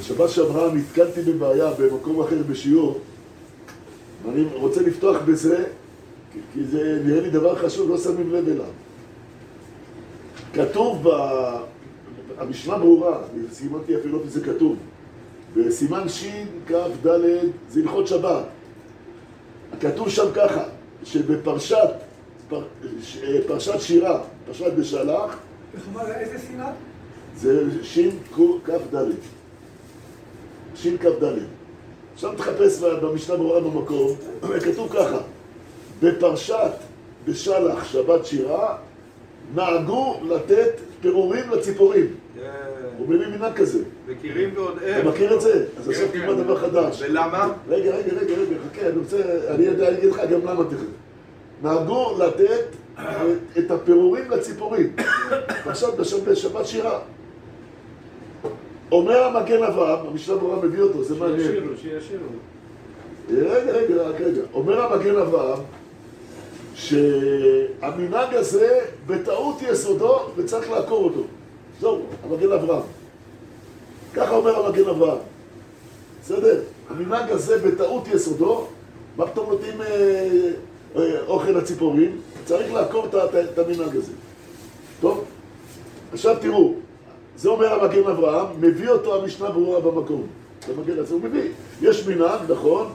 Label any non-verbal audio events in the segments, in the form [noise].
בשבת שעברה נתקלתי בבעיה במקום אחר בשיעור ואני רוצה לפתוח בזה כי- זה נראה לי דבר חשוב, לא שמים לב אליו. כתוב, ב... המשנה ברורה, אני סימנתי אפילו איפה זה כתוב, בסימן שכ"ד זה הלכות שבת. כתוב שם ככה, שבפרשת פר... ש- פרשת שירה, פרשת בשלח, איזה סימן? זה שכ"ד. שכ"ד. עכשיו תחפש במשנה ברורה במקום, [clears throat] כתוב ככה, בפרשת בשלח שבת שירה, נהגו לתת פירורים לציפורים. הוא מביא מנהג כזה. מכירים ועוד אתה איך. מכיר את זה? אז עכשיו כן, תלמד כן. דבר חדש. ולמה? רגע, רגע, רגע, רגע, חכה, אני רוצה, אני יודע, אני אגיד לך גם למה תכף. נהגו לתת את- הפירורים לציפורים. [coughs] עכשיו בשבת שירה. אומר המגן אברהם, המשנה ברורה מביא אותו, זה מעניין. שישירו, שישירו. רגע, רגע, רק רגע. אומר המגן אברהם, שהמנהג הזה בטעות יסודו וצריך לעקור אותו. זהו, המגן אברהם. ככה אומר המגן אברהם. בסדר? המנהג הזה בטעות יסודו, מה פתאום נותנים אה, אה, אוכל לציפורים? צריך לעקור את המנהג הזה. טוב? עכשיו תראו, זה אומר המגן אברהם, מביא אותו המשנה ברורה במקום. המגן הזה הוא מביא. יש מנהג, נכון,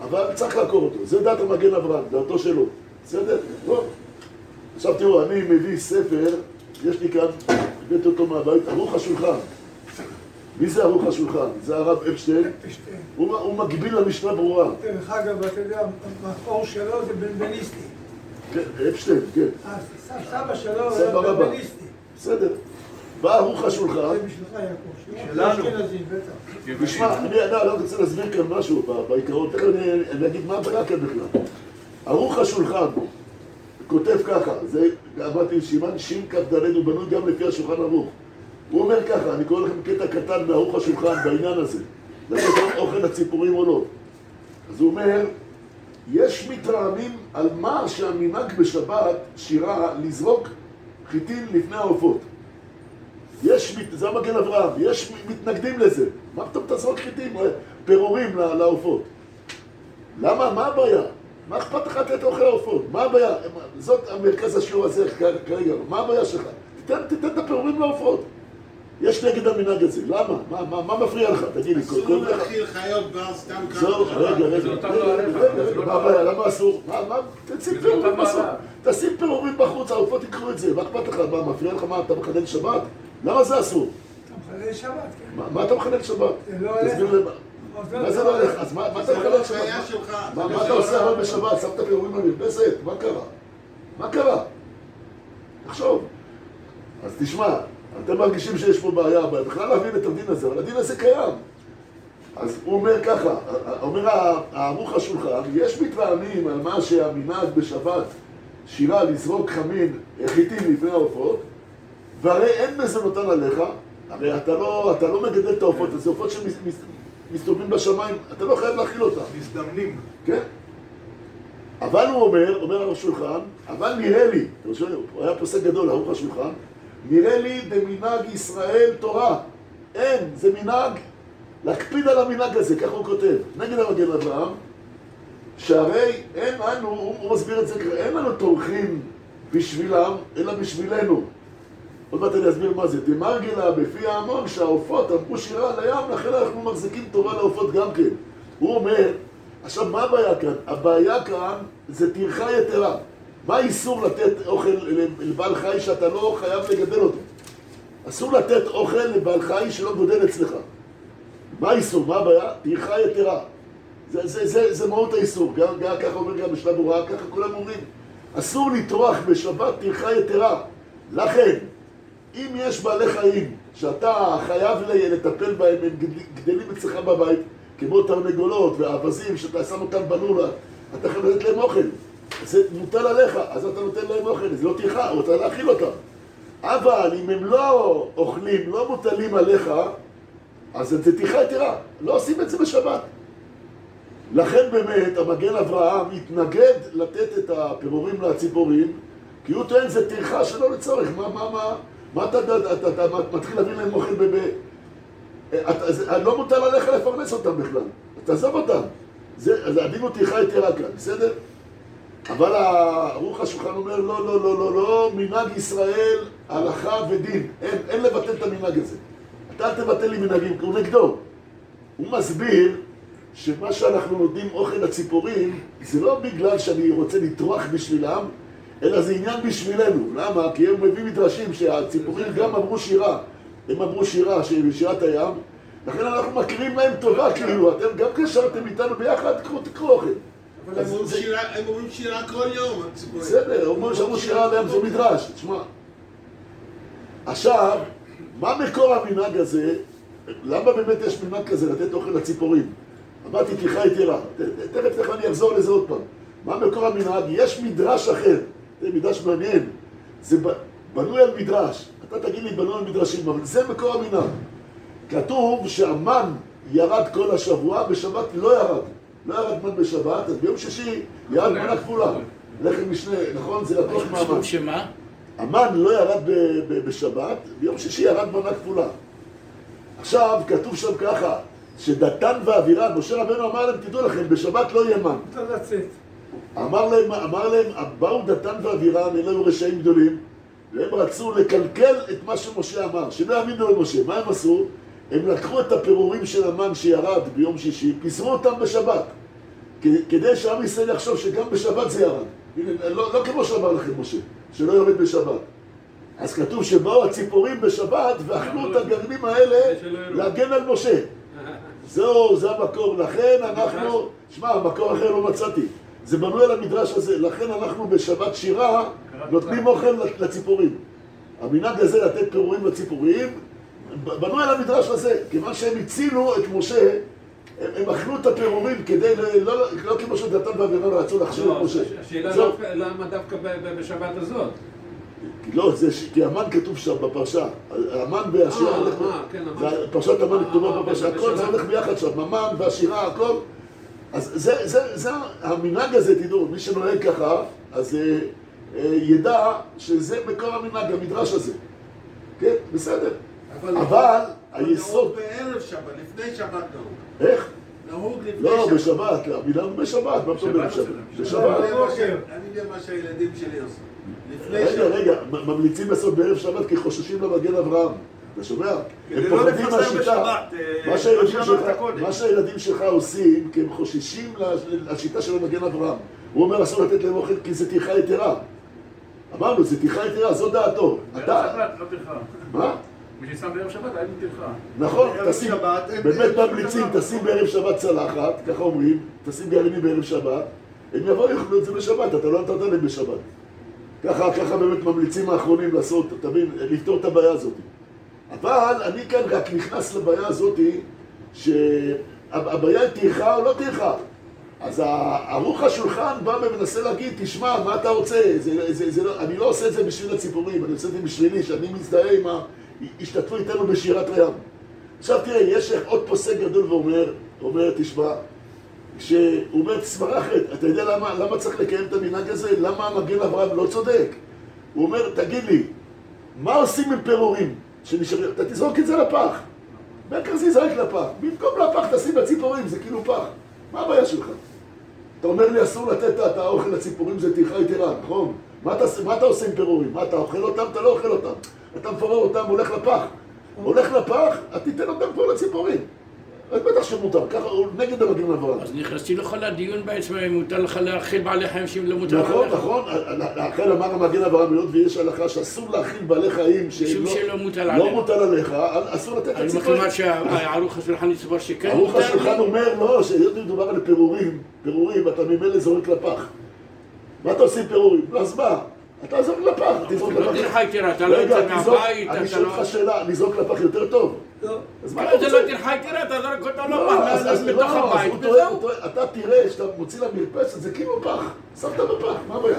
אבל צריך לעקור אותו. זה דעת המגן אברהם, דעתו שלו. בסדר? טוב. עכשיו תראו, אני מביא ספר, יש לי כאן, הבאתי אותו מהבית, ערוך השולחן. מי זה ערוך השולחן? זה הרב אפשטיין. הוא, הוא מקביל למשנה ברורה. דרך אגב, אתה יודע, המקור שלו זה בנבניסטי. כן, אפשטיין, כן. אה, סבא שלו היה. בנבניסטי. בסדר. בא ערוך השולחן. שלנו. תשמע, אני לא רוצה להסביר כאן משהו בעיקרון, תכף אני אני אגיד מה הבעיה כאן בכלל. ערוך השולחן כותב ככה, זה אמרתי, סימן שכ"ד הוא בנוי גם לפי השולחן ערוך. הוא אומר ככה, אני קורא לכם קטע קטן מערוך השולחן בעניין הזה. לתת אוכל לציפורים או לא. אז הוא אומר, יש מתרעמים על מה שהמנהג בשבת, שירה, לזרוק חיטים לפני העופות. יש, זה המגן אברהם, יש מתנגדים לזה. מה פתאום תזרוק חיטים, אה, פירורים לעופות? למה? מה הבעיה? מה אכפת לך לתת אוכל לעופות? מה הבעיה? זאת המרכז השיעור הזה כרגע, מה הבעיה שלך? תיתן, תיתן את הפירורים לעופות. יש נגד המנהג הזה, למה? מה, מה, מה מפריע לך? תגיד לי, כל- אסור כל לך... להאכיל חיות בר סתם ככה. זהו, רגע, רגע, רגע, לא זה רגע, לא מה. הבעיה? למה אסור? מה, מה? תשים פירורים בסוף. בעלה. תשים פירורים בחוץ, העופות ייקחו את זה, מה אכפת לך? מה, מפריע לך? מה, אתה מחלל שבת? למה זה אסור? אתה מחלל שבת, כן. מה- מה אתה מחלל שבת? זה לא. תסביר לי, מה- זה לא הולך? אז מה מה אתה מחלל לא שבת? מה- אתה לא עושה. אבל בשבת? שמת פירורים במרפסת? מה קרה? מה קרה? תחשוב. אז תשמע, אתם מרגישים שיש פה בעיה, אבל בכלל להבין את הדין הזה, אבל הדין הזה קיים. אז הוא אומר ככה, אומר הערוך השולחן, יש מתרעמים על מה שהמנהג בשבת שירה לזרוק חמין, חיטים לפני העופות, והרי אין בזה נותן עליך, הרי אתה לא, אתה לא מגדל את העופות, זה עופות שמסתובבים בשמיים, אתה לא חייב להאכיל אותם. מזדמנים. כן? אבל הוא אומר, אומר על השולחן, אבל נראה לי, הוא היה פוסק גדול, ערוך השולחן, נראה לי במנהג ישראל תורה. אין, זה מנהג, להקפיד על המנהג הזה, ככה הוא כותב, נגד המגן אברהם, שהרי אין אנו, הוא, מסביר את זה אין לנו טורחים בשבילם, אלא בשבילנו. עוד מעט אני אסביר מה זה. דמרגלה בפי ההמון שהעופות אמרו שירה על הים, לכן אנחנו מחזיקים תורה לעופות גם כן. הוא אומר, עכשיו מה הבעיה כאן? הבעיה כאן זה טרחה יתרה. מה האיסור לתת אוכל לבעל חי שאתה לא חייב לגדל אותו? אסור לתת אוכל לבעל חי שלא גודל אצלך. מה האיסור? מה הבעיה? טרחה יתרה. זה, זה, זה, זה מהות האיסור. גם, גם ככה אומר גם בשלב הוראה, ככה כולם אומרים. אסור לטרוח בשבת טרחה יתרה. לכן, אם יש בעלי חיים שאתה חייב לטפל בהם, הם גדלים- אצלך בבית, כמו תרנגולות ואווזים שאתה שם אותם בלולה, אתה חייב לתת להם אוכל. זה מוטל עליך, אז אתה נותן להם אוכל, זה לא טרחה, אתה רוצה להאכיל אותם. אבל אם הם לא אוכלים, לא מוטלים עליך, אז זה טרחה יתרה. לא עושים את זה בשבת. לכן באמת המגן אברהם התנגד לתת את הפירורים לציפורים, כי הוא טוען זה טרחה שלא לצורך. מה, מה, מה, מה אתה, אתה, אתה, אתה מתחיל להביא להם אוכל ב... אתה- אז לא מוטל עליך לפרנס אותם בכלל. תעזוב אותם. זה, אז הדין הוא טרחה יתרה כאן, בסדר? אבל ערוך השולחן אומר, לא, לא, לא, לא, לא, מנהג ישראל, הלכה ודין. אין, אין לבטל את המנהג הזה. אתה אל תבטל לי מנהגים, כי הוא נגדו. הוא מסביר שמה שאנחנו נותנים אוכל לציפורים, זה לא בגלל שאני רוצה לטרוח בשבילם, אלא זה עניין בשבילנו. למה? כי הם מביאים מדרשים שהציפורים גם אמרו שירה. הם אמרו שירה, שירת הים, לכן אנחנו מכירים להם טובה, כאילו, אתם גם קשרתם איתנו ביחד, קחו, תקחו אוכל. אבל הם אומרים שירה- כל יום, הציפורים. בסדר, אומרים שאמרו שירה עליהם זה מדרש, תשמע. עכשיו, מה מקור המנהג הזה? למה באמת יש מנהג כזה לתת אוכל לציפורים? אמרתי ת- ת- תכף תכף אני אחזור לזה עוד פעם. מה מקור המנהג? יש מדרש אחר, זה מדרש מעניין, זה בנוי על מדרש, אתה תגיד לי בנוי על מדרשים, אבל זה מקור המנהג. כתוב שהמן ירד כל השבוע, בשבת לא ירד. לא ירד מן בשבת, אז ביום שישי ירד מנה כפולה. לחם משנה, נכון? זה לקוח מהמן. שמה? המן לא ירד ב- ב- בשבת, ביום שישי ירד מנה כפולה. עכשיו, כתוב שם ככה, שדתן ואבירן, משה רבנו אמר להם, תדעו לכם, בשבת לא יהיה מן. אמר להם, אמר להם, באו דתן ואבירן, אלה היו רשעים גדולים, והם רצו לקלקל את מה שמשה אמר, שלא יאמינו למשה. מה הם עשו? הם לקחו את הפירורים של המן שירד ביום שישי, פיזרו אותם בשבת, כדי שעם ישראל יחשוב שגם בשבת זה ירד. הנה, לא, לא כמו שאמר לכם משה, שלא יורד בשבת. אז כתוב שבאו הציפורים בשבת ואכלו את הגרעינים האלה להגן על משה. [laughs] זהו, זה המקור. לכן אנחנו, שמע, מקור אחר לא מצאתי. זה בנוי על המדרש הזה. לכן אנחנו בשבת שירה נותנים אוכל לציפורים. המנהג הזה לתת פירורים לציפורים, בנוי על המדרש הזה. כיוון שהם הצילו את משה, הם, הם אכלו את הפירורים כדי, לא, לא, לא כמו שדתן ואבירן רצו להכשיר את לא, משה. השאלה זהו. דווקא- למה דווקא בשבת הזאת? לא, זה ש... כי המן כתוב שם בפרשה. המן והשירה אה, אה, כן, פרשת המן כתובה אה, בפרשה, בשבת. הכל זה הולך ביחד שם, המן והשירה, הכל. אז זה, זה, זה המנהג הזה, תדעו, מי שנוהג ככה, אז אה, אה, ידע שזה מקור המנהג, המדרש הזה. כן, בסדר. אבל אבל היסוד... נהוג בערב שבת, לפני שבת נהוג. איך? נהוג לפני לא, שבת. בשבת, המנהג בשבת, מה פתאום בשבת בשבת? בשבת. אני יודע מה ש- בבוקר. אני יודע מה שהילדים שלי עושים. רגע. רגע, ממליצים לעשות בערב שבת כי חוששים למגן אברהם. אתה שומע? הם לא פוחדים מהשיטה. אה, מה שהילדים שלך- קודם. מה שהילדים שלך עושים, כי הם חוששים לשיטה של המגן אברהם. הוא אומר אסור לתת להם אוכל כי זה טרחה יתרה. אמרנו, זה טרחה יתרה, זו דעתו. אתה, לא טרחה. מה? מי ששם בערב שבת, היה לי טרחה. נכון, תשים, באמת ממליצים. תשים בערב שבת צלחת, ככה אומרים, תשים גרעינים בערב שבת, הם יבואו יאכלו את זה בשבת, אתה לא נתת להם בשבת. ככה, ככה באמת ממליצים האחרונים לעשות, אתה מבין, לפתור את הבעיה הזאת. אבל אני כאן רק נכנס לבעיה הזאת, שהבעיה היא טרחה או לא טרחה. אז ערוך השולחן בא ומנסה להגיד, תשמע, מה אתה רוצה? זה, זה, זה לא, אני לא עושה את זה בשביל הציפורים, אני עושה את זה בשבילי, שאני מזדהה עם ה... השתתפו איתנו בשירת הים. עכשיו תראה, יש עוד פוסק גדול ואומר, אומר, תשמע, שהוא אומר, אחרת, אתה יודע למה, למה צריך לקיים את המנהג הזה? למה המגן אברהם לא צודק? הוא אומר, תגיד לי, מה עושים עם פירורים שנשארים? אתה תזרוק את זה לפח. בעיקר זה יזרק לפח. במקום לפח תשים בציפורים, זה כאילו פח. מה הבעיה שלך? אתה אומר לי, אסור לתת את האוכל לציפורים, זה טרחה יתרה, נכון? מה אתה, מה אתה עושה עם פירורים? מה, אתה אוכל אותם? אתה לא אוכל אותם. אתה מפורר אותם, הולך לפח. הולך לפח, אז תיתן אותם כבר לציפורים. אז בטח שמותר, ככה הוא נגד המגן אברהם. אז נכנסתי לכל הדיון בעצם, אם מותר לך להאכיל בעלי חיים שהם לא מותר נכון, עליך. נכון, לכן אמר המגן אברהם, היות ויש הלכה שאסור להאכיל בעלי חיים שהם לא- שלא מוטל לא. מוטל עליך, אסור לתת אני לציפורים. מכלומר שהערוך השולחן יסבור שכן ערוך מותר השולחן לי. אומר לא, שהיות מדובר על פירורים, פירורים, אתה ממילא זורק לפח. מה אתה עושה עם פירורים? לא, אז מה? אתה זורק לפח, תזרוק לא לפח. טרחה יתרה, אתה לא יוצא מהבית, אני אתה שואל לא... אותך שאלה, לזרוק לפח יותר טוב? לא. אז מה לא, אתה זה רוצה? לא טרחה יתרה, אתה זורק אותו לא, לפח, לתוך לא, אז הבית, הוא טועה, וזהו. אתה תראה שאתה מוציא למרפסת, זה כאילו פח. שמת בפח, מה הבעיה?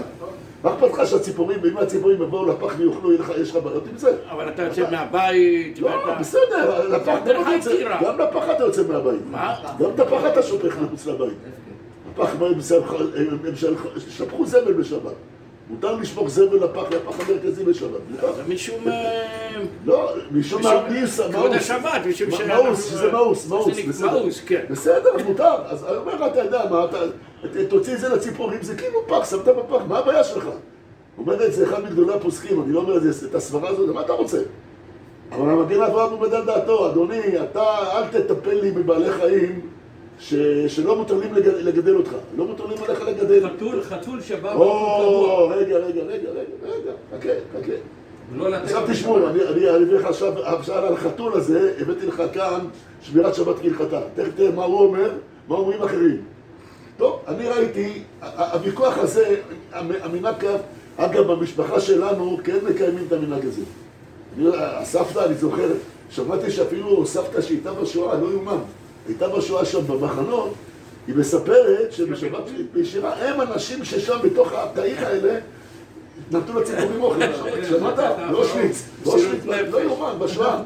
מה אכפת לך שהציפורים, אם הציפורים יבואו לפח ויאכלו, יש לך בעיות עם זה? אבל אתה יוצא מהבית, לא, ואתה... בסדר, לפח אתה לא יוצא. גם לפח אתה יוצא מהבית. מה? גם את הפח אתה שופך מחוץ לבית. הפח, הם שפכו זבל בשבת. מותר לשפוך זבל לפח, לפח המרכזי בשבת. מותר. זה משום... לא, משום מי שם כבוד מאוס. השבת, משום שאנחנו- מאוס, שזה מאוס, מאוס, זה בסדר. מאוס, כן. בסדר, מותר. אז אני אומר לך, אתה יודע מה, אתה תוציא את זה לציפורים, זה כאילו פח, שמת בפח, מה הבעיה שלך? אומר את זה אחד מגדולי הפוסקים, אני לא אומר את זה, הסברה הזאת, מה אתה רוצה? אבל המגן אברהם הוא בדל דעתו, אדוני, אתה אל תטפל לי בבעלי חיים ש... שלא מותרים לגד... לגדל אותך, לא מותרים עליך לגדל. חתול, חתול שבא. או, רגע, רגע, רגע, רגע, רגע, חכה, חכה. עכשיו תשמעו. אני אביא לך עכשיו, על החתול הזה, הבאתי לך כאן שמירת שבת כהלכתה. תכף תראה מה הוא אומר, מה אומרים אחרים. טוב, אני ראיתי, הוויכוח הזה, המ- המנהג כאן, אגב, במשפחה שלנו כן מקיימים את המנהג הזה. הסבתא, אני זוכר, שמעתי שאפילו סבתא שהייתה בשואה, לא יאומן, הייתה בשואה שם במחנות, היא מספרת שבשבת בישירה הם אנשים ששם בתוך התאים האלה נתנו לציפורים אוכל. [laughs] שמעת? לא שניץ, לא שניץ, לא יאומן, בשואה.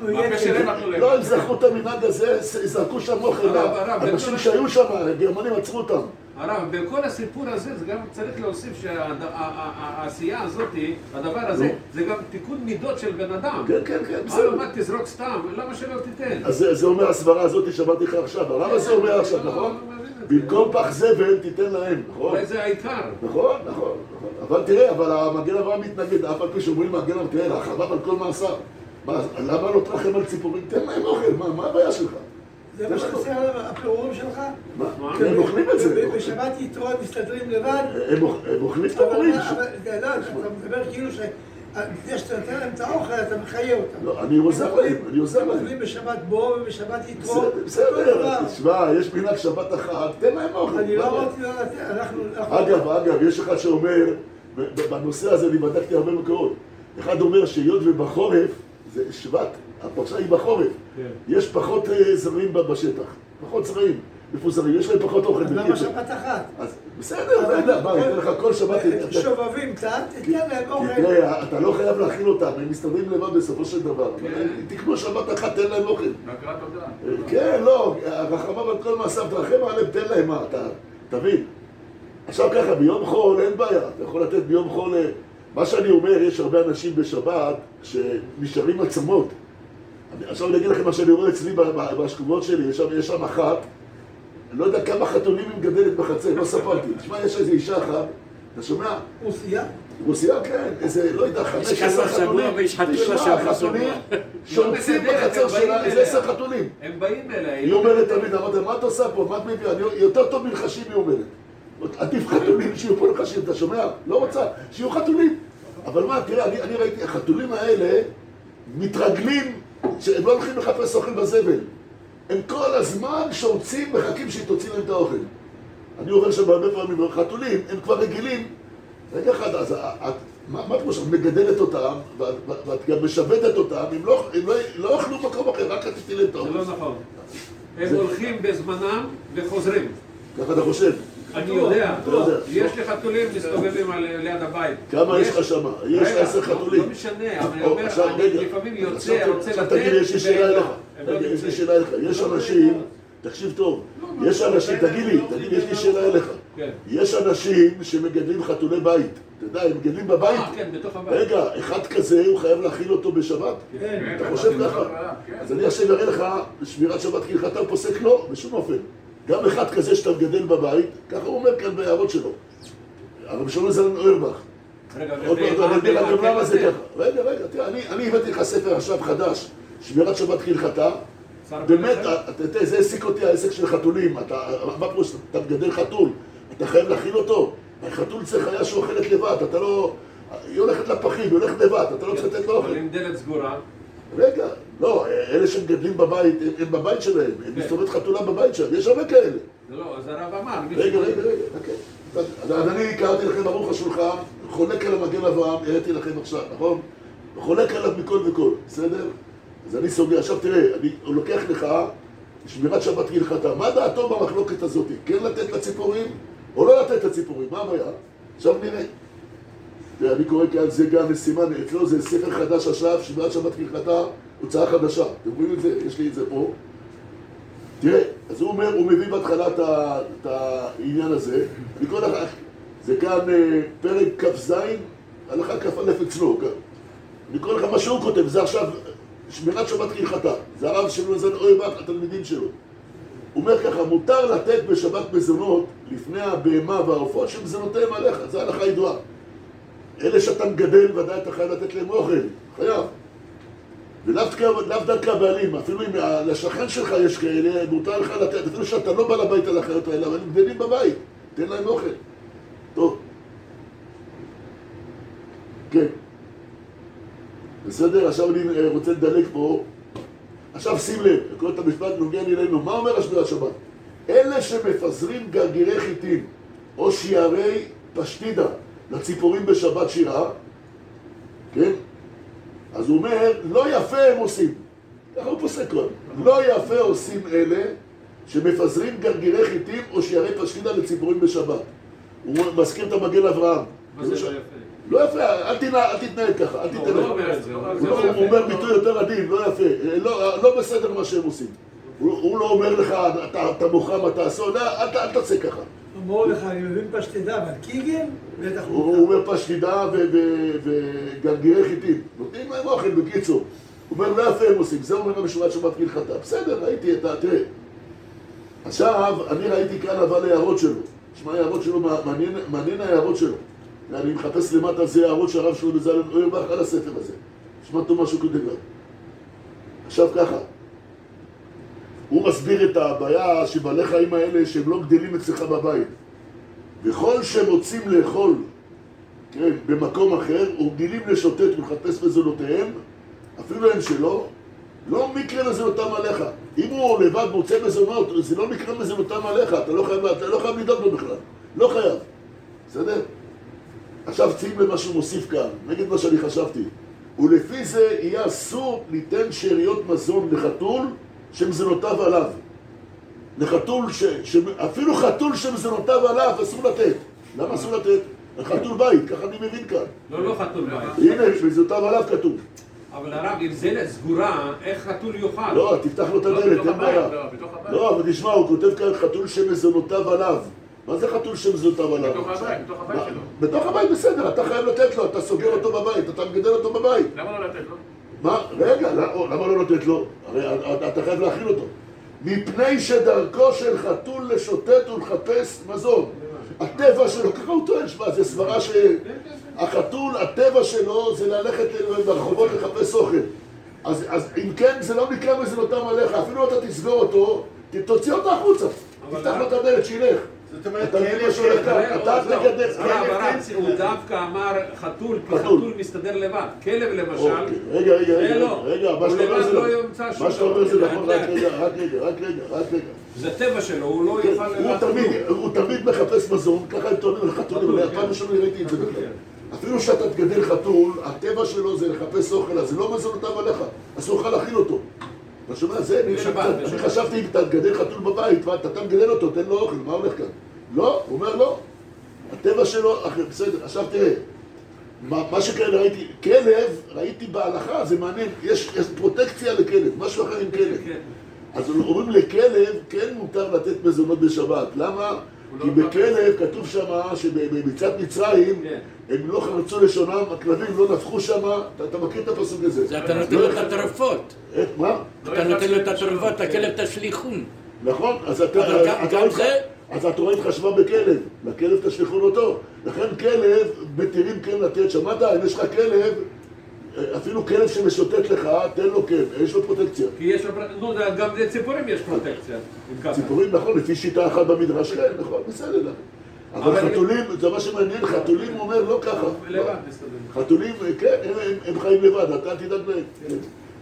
לא, הם זכרו את המנהג הזה, זרקו שם אוכל. אנשים שהיו שם, הגרמנים עצרו אותם. הרב, בכל הסיפור הזה, זה גם צריך להוסיף שהעשייה הזאת, הדבר הזה. זה גם תיקון מידות של בן אדם. כן, כן, כן, בסדר. מה תזרוק סתם? למה שלא תיתן? אז זה- אומר הסברה הזאת שאמרתי לך עכשיו. אבל למה זה אומר עכשיו, לא, נכון? לא. במקום פח זבל תיתן להם, נכון? אולי זה העיקר. נכון, נכון, נכון. אבל תראה, אבל המגן אברהם מתנגד, אף על פי שאומרים מגן אברהם, תראה, רחמיו על כל מעשיו. מה, למה לא תרחם על ציפורים? תן להם אוכל, מה הבעיה שלך? זה מה שחסר להם, הפירורים שלך? מה? מה? הם אוכלים את זה. בשבת יתרו הם מסתדרים לבד? הם אוכ- הם אוכלים את המורים. זה לא, אתה מדבר כאילו ש... לפני שאתה נותן להם את האוכל, אתה מחיה אותם. לא, אני עוזר להם, אני עוזר הם להם. אוכלים בשבת בו ובשבת יתרו. בסדר. תשמע, יש מנהג שבת אחת, תן להם אוכל. אני לא? אמרתי לא לתת, אנחנו... אגב, אגב, יש אחד שאומר, בנושא הזה אני בדקתי הרבה מקורות. אחד אומר שהיות ובחורף, זה שבט, הפרשה היא בחורף, כן. יש פחות אה, זרים בשטח, פחות זרעים מפוזרים, יש להם פחות אוכל. אז למה. שבת אחת? אז בסדר, לא יודע, מה, ניתן לך כל שבת... אתה- שובבים קצת, תתן להם כי אוכל. תראה, אתה לא חייב להכין אותם, הם מסתדרים לבד בסופו של דבר. תקנו שבת אחת, תן להם אוכל. בהכרת תודה. כן, לא, רחמיו על כל מעשיו, תרחם עליהם, תן להם מה, אתה, תבין. עכשיו ככה, ביום חול אין בעיה, אתה יכול לתת ביום חול... אה, מה שאני אומר, יש הרבה אנשים בשבת שנשארים עצמות. אני- עכשיו אני אגיד לכם מה שאני רואה אצלי בשכונות שלי, יש שם, יש אחת, אני לא יודע כמה חתולים היא מגדלת בחצר, לא ספרתי. תשמע, יש איזו אישה אחת, אתה שומע? רוסייה? רוסיה, כן, איזה, לא יודע, חמש, יש עשר חתולים. ויש חתול לשבוע. חתולים שורצים מסדרת, בחצר שלה, איזה אליה. עשר חתולים. הם באים אליי. היא אומרת תמיד, אמרתי, מה את עושה פה? מה את מביאה? אני יותר טוב מנחשים, היא אומרת. עדיף חתולים שיהיו פה נחשים, אתה שומע? לא רוצה, שיהיו חתולים. אבל מה, תראה, אני, אני ראיתי, החתולים האלה מתרגלים שהם לא הולכים לחפש אוכל בזבל. הם כל הזמן שורצים, מחכים שהיא תוציא להם את האוכל. אני עובר שם הרבה פעמים, חתולים, הם כבר רגילים. רגע אחד, אז את, מה, מה את? את מגדלת אותם, ואת, ואת גם משבטת אותם, הם לא, הם לא, לא יאכלו במקום אחר, רק את תתני להם את זה האוכל. לא נכון. הם זה- הולכים בזמנם וחוזרים. ככה אתה חושב. אני יודע. יש לי חתולים מסתובבים על- ליד הבית. כמה יש לך שם? יש עשר לא- חתולים. לא משנה, אבל אני או, אומר, אני. לפעמים יוצא, רוצה עכשיו לתת, תגיד לי, יש לי שאלה. אליך. לא יש לי. שאלה אליך. יש אנשים, תקשיב טוב, יש אנשים, תגיד לי, תגיד לי, יש לי שאלה אליך. כן. יש אנשים שמגדלים חתולי בית. אתה יודע, הם מגדלים בבית. אה, כן, בתוך הבית. רגע, אחד כזה, הוא חייב להאכיל אותו בשבת? כן. אתה חושב ככה? כן. אז אני עכשיו אראה לך, שמירת שבת כהלכתה פוסק לא, בשום אופן. גם אחד כזה שאתה מגדל בבית, ככה הוא אומר כאן בהערות שלו. הרב שלמה זלמן אוירבך. רגע, עוד מעט ומה- אני אגיד לך גם ומה- למה זה ככה. רגע, רגע, תראה, אני- הבאתי לך ספר עכשיו חדש, שמירת שבת כהלכתה. באמת? אתה זה העסיק אותי העסק של חתולים. אתה, מה כמו שאתה מגדל חתול, אתה חייב להכיל אותו. החתול צריך חיה שאוכלת לבד, אתה לא... היא הולכת לפחים, היא הולכת לבד, אתה לא צריך לתת לו אבל אוכל. עם דלת סגורה. רגע, לא, אלה שמגדלים בבית, הם, בבית שלהם, הם כן. מסתובבת חתולה בבית שלהם, יש הרבה כאלה. לא, אז הרב אמר. מי רגע, ש- רגע, רגע, אוקיי. אז אז אני קראתי לכם ברוך השולחן, חולק על המגן אברהם, הראיתי לכם עכשיו, נכון? חולק עליו מכל וכל, בסדר? אז אני סוגר, עכשיו תראה, אני לוקח לך שמירת שבת כהלכתה, מה דעתו במחלוקת הזאת? כן לתת לציפורים או לא לתת לציפורים? מה הבעיה? עכשיו נראה. תראה, אני קורא כאן, זה גם סימן, אצלו זה ספר חדש עכשיו, שמירת שבת כהלכתה, הוצאה חדשה. אתם רואים את זה? יש לי את זה פה. תראה, אז הוא אומר, הוא מביא בהתחלה את העניין הזה, אני קורא לך, זה כאן אה, פרק כ"ז, הלכה כפלף אצלו. כן. אני קורא לך מה שהוא כותב, זה עכשיו שמירת שבת כהלכתה. זה הרב של מזן אויבך, התלמידים שלו. הוא אומר ככה, מותר לתת בשבת מזונות לפני הבהמה והעופות שמזונותיהם עליך, זה הלכה ידועה. אלה שאתה מגדל, ודאי אתה חייב לתת להם אוכל, חייב. ולאו דווקא- הבעלים, אפילו אם לשכן שלך יש כאלה, מותר לך לתת, אפילו שאתה לא בעל הבית על החיות האלה, אבל הם גדלים בבית, תן להם אוכל. טוב. כן. בסדר? עכשיו אני אה, רוצה לדלג פה. עכשיו שים לב, קורא את המשפט נוגע אלינו. מה אומר השמירת שבת? אלה שמפזרים גרגירי חיטים או שיערי פשטידה לציפורים בשבת שירה, כן? אז הוא אומר, לא יפה הם עושים. ככה הוא פוסק כבר. לא יפה עושים אלה שמפזרים גרגירי חיטים או שיערי פשטידה לציפורים בשבת. הוא מזכיר את המגן אברהם. מה זה לא יפה? לא יפה, אל תנהג- אל תתנהג ככה, אל לא, הוא תתנהג. לא אומר את זה, הוא אומר, לא- לא. אומר ביטוי יותר עדין, לא יפה. לא, בסדר מה שהם עושים. הוא לא אומר לך, אתה- אתה מוכרם, אתה לא, ת- אל תעשה ככה. אמרו לך, אני מבין פשטדה, אבל קיגל? בטח הוא הוא אומר פשטידה וגרגירי חיטים. נותנים להם אוכל, בקיצור. הוא אומר, לא יפה הם עושים, זה אומר המשמעת שבת כהלכתה. בסדר, ראיתי את ה... תראה. עכשיו, אני ראיתי כאן אבל הערות שלו. שמע, הערות שלו, מעניין, מעניין ההערות שלו. אני מחפש למטה, זה הערות שהרב שלו בזלן אוירבך על הספר הזה. שמע טוב מה שהוא כותב גם. עכשיו ככה, הוא מסביר את הבעיה שבעלי חיים האלה שהם לא גדלים אצלך בבית. וכל שהם רוצים לאכול, כן, במקום אחר, ורגילים לשוטט ולחפש מזונותיהם, אפילו הם שלא, לא מקרה מזונותם עליך. אם הוא לבד מוצא מזונות, זה לא מקרה מזונותם עליך, אתה לא חייב, אתה לא חייב לדאוג לו בכלל. לא חייב. בסדר? עכשיו שים למה שהוא מוסיף כאן, נגד מה שאני חשבתי. ולפי זה יהיה אסור ליתן שאריות מזון לחתול שמזונותיו עליו. לחתול, ש... ש... אפילו חתול שמזונותיו עליו אסור לתת. למה אסור לתת? חתול בית, ככה אני מבין כאן. לא, לא חתול בית. הנה, מזונותיו עליו כתוב. אבל הרב, אם זלת סגורה, איך חתול יאכל? לא, תפתח לו את לא, הדלת, אין בעיה. לא. לא, אבל תשמע, הוא כותב כאן חתול שמזונותיו עליו. מה זה חתול שמזונותיו עליו? בתוך הבית, בתוך הבית שלו. בתוך הבית בסדר, אתה חייב לתת לו, אתה סוגר אותו בבית, אתה מגדל אותו בבית. למה לא לתת לו? מה? רגע, לא- למה לא לתת לו? הרי אתה חייב להאכיל אותו. מפני שדרכו של חתול לשוטט ולחפש מזון. הטבע שלו, ככה הוא טוען, שמע, זה סברה שהחתול, הטבע שלו זה ללכת ברחובות לחפש אוכל. אז, אז אם כן, זה לא נקרא מזונותם עליך, אפילו אתה תסגור אותו, תוציא אותו החוצה. תפתח לו? את הדלת, שילך. זאת אומרת, אתה ש- כאן? אתה לא, כן, הוא. דווקא אמר חתול, כי חתול. מסתדר לבד. כלב למשל, אוקיי, רגע, רגע, לא. רגע, מה הוא שאתה אומר זה לא נכון. מה שאתה אומר זה. נכון, רק. רגע, רק רגע, רק רגע, רק רגע. זה טבע שלו, הוא לא כן, יאכל הוא לבד תמיד. הוא מחפש מזון, ככה הם טוענים על חתולים, חתול, אבל כן. פעם ראשונה ראיתי את זה בכלל. כן. אפילו שאתה תגדל חתול, הטבע שלו זה לחפש אוכל, אז זה לא מזונותיו עליך, אסור לך להאכיל אותו. אתה שומע? זה אני. חשבתי אם אתה תגדל חתול בבית, אתה מגדל אותו, תן לו אוכל, מה הולך כאן? לא, הוא אומר לא. הטבע שלו, בסדר, עכשיו תראה, מה, מה שכאלה ראיתי, כלב, ראיתי בהלכה, זה מעניין, יש, יש פרוטקציה לכלב, משהו אחר עם כלב. כן. אז אומרים לכלב, כן מותר לתת מזונות בשבת. למה? כי לא בכלב כתוב שם שבמצד מצרים כן. הם לא חרצו לשונם, הכלבים לא נפחו שם, אתה, מכיר את הפסוק הזה? זה אתה נותן לו את התרופות. איך, מה? אתה נותן לו את התרופות, הכלב תשליכון. נכון? אז אתה, אז התורה התחשבה בכלב, לכלב תשליכון אותו. לכן כלב, מתירים כן לתת, שמעת? אם יש לך כלב, אפילו כלב שמשוטט לך, תן לו כן, יש לו פרוטקציה. כי יש לו, זה- גם לציפורים יש פרוטקציה. ציפורים, נכון, לפי שיטה אחת במדרש, כן, נכון, בסדר. אבל אבל- חתולים, זה מה שמעניין, חתולים אומר לא ככה. לבד מסתדר. חתולים, כן, הם- חיים לבד, אתה תדאג להם.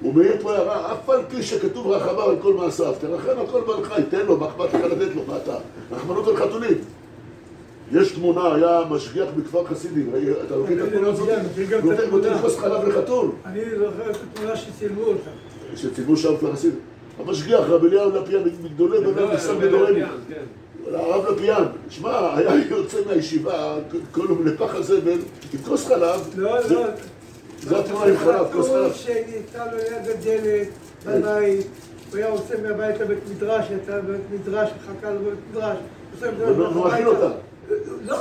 הוא מעיר פה הערה, אף על פי שכתוב רחבה על כל מעשיו, תרחם על כל בעל חי, תן לו, מה אכפת לך לתת לו, מה אתה? רחמנות על חתולים. יש תמונה, היה משגיח בכפר חסידים, אתה מכיר את התמונה לא הזאת? נותן- כוס חלב לחתול, אני זוכר את התמונה שצילמו אותה. שצילמו שם כפר חסידים. המשגיח, רב אליהו לפיאן, מגדולי לא, בני ישראל לא, בדורנו. כן. הרב לפיאן, שמע, היה יוצא מהישיבה, כל יום לפח הזבל, עם כוס חלב, לא, לא. זה התמונה עם חלב, כוס חלב. שנמצא לו ליד הדלת בבית, הוא היה יוצא מהבית לבית מדרש, הייתה בבית מדרש, מחכה לו בבית מדרש. יוצא מהבית נו, נו, הביתה. אכיל אותה. לא,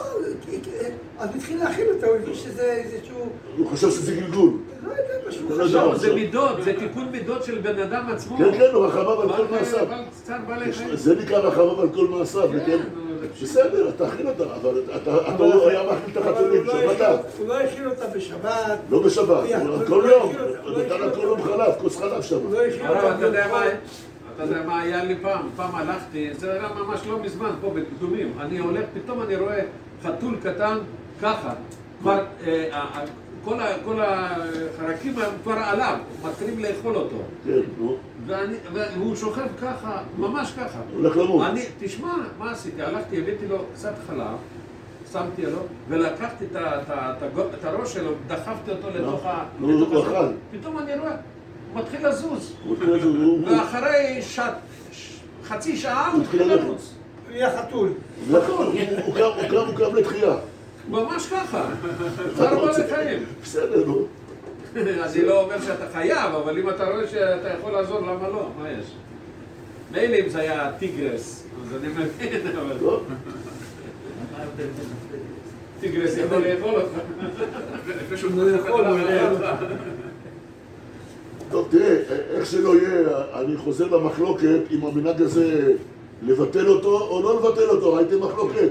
אז התחיל להכין אותה, הוא הבין שזה איזשהו... הוא חשב שזה גלגול. לא יודע, משהו אתה לא חשב. לא, זה מידות, זה תיקון מידות של בן אדם עצמו. כן, כן, הוא רחמיו על כל אבל- מעשיו. אבל. זה נקרא רחמיו על כל מעשיו, כן, בסדר, תאכין אותה, אבל אתה אתה- אבל- הוא היה מאכיל את אבל החתולים, לא? הכין- הוא לא הכין אותה בשבת, לא בשבת, לא כל הכין יום, הוא לא נתן הכין לה כל. יום חלב, כוס חלב לא הכין הרב, אותה. אתה יודע מה. אתה יודע מה היה לי פעם? פעם הלכתי, זה היה ממש לא מזמן, פה בקדומים. אני הולך, פתאום אני רואה חתול קטן ככה. כבר, אה, כל ה- החרקים כבר עליו, מתחילים לאכול אותו. כן, נו, והוא שוכב ככה, ממש ככה. הולך למות. אני, תשמע, מה עשיתי? הלכתי, הבאתי לו קצת חלב, שמתי לו, ולקחתי את, ה- ה- הראש שלו, דחפתי אותו לתוך ה... נו, לתוך הוא הזה. אכל. פתאום אני רואה, הוא מתחיל לזוז. הוא הוא- הוא- ואחרי חצי שעה הוא ללכת. לרוץ. נהיה חתול. נכון, הוא- הוא קם- הוא קם- הוא קם לתחייה. ממש ככה. צער בעלי? חיים. בסדר, נו. [laughs] אני לא אומר שאתה חייב, אבל אם אתה רואה שאתה יכול לעזור, למה לא? מה יש? מילא אם זה היה טיגריס, אז אני מבין, [laughs] אבל טוב, טיגריס יכול לאכול אותך. לפני שהוא לא יכול, הוא עליו. טוב, תראה, איך שלא יהיה, אני חוזר למחלוקת אם המנהג הזה לבטל אותו או לא לבטל אותו, ראיתם מחלוקת.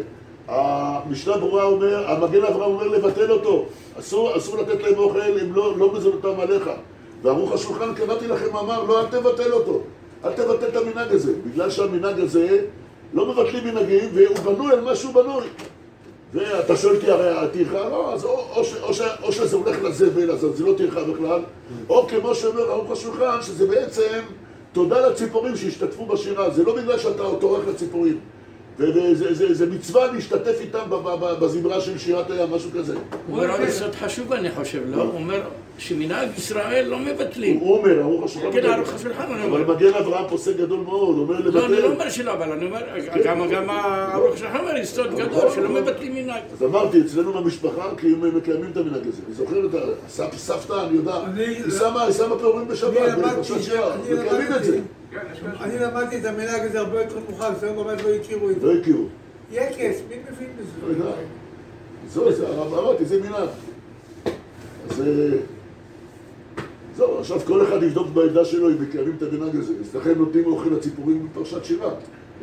המשנה ברורה אומר, המגן אברהם אומר לבטל אותו. אסור, אסור לתת להם אוכל אם לא, לא מזונותם עליך. וערוך השולחן, קראתי לכם אמר, לא, אל תבטל אותו. אל תבטל את המנהג הזה. בגלל שהמנהג הזה, לא מבטלים מנהגים, והוא בנוי על מה שהוא בנוי. ואתה שואל אותי הרי הטרחה, לא, אז או, או, ש, או, ש, או שזה הולך לזבל, אז זה לא טרחה בכלל, או כמו שאומר ערוך השולחן, שזה בעצם תודה לציפורים שהשתתפו בשירה, זה לא בגלל שאתה טורח לציפורים. וזה זה, זה מצווה להשתתף איתם ב- ב- ב- בזמרה של שירת הים, משהו כזה. הוא אומר עוד יסוד חשוב אני חושב, לא? הוא אומר שמנהג ישראל לא מבטלים. הוא אומר, ערוך השולחן. כן, אומר. ערוך השולחן, אני אבל אומר. מגן אברהם פוסק גדול מאוד, אומר לא, אני לא לבטל. אומר שלא, אבל אני אומר, גם- גם הערוך השולחן אומר יסוד גדול, שלא מבטלים מנהג. אז אמרתי, אצלנו במשפחה, כי הם מקיימים את המנהג הזה. אני זוכר את הסבתא, סבתא, אני יודע, היא שמה פירורים בשבת, למדתי, אני מקיימים את זה. אני למדתי את המנהג הזה הרבה יותר מאוחר, אצלנו בבית לא הכירו את זה. לא הכירו. יקס, מי מבין לא יודע. בזה? זהו, זה הרב אמרתי, זה מנהג. אז אה, זהו, עכשיו כל אחד יבדוק בעמדה שלו אם מקיימים את המנהג הזה. אצלכם נותנים אוכל לציפורים בפרשת שירה.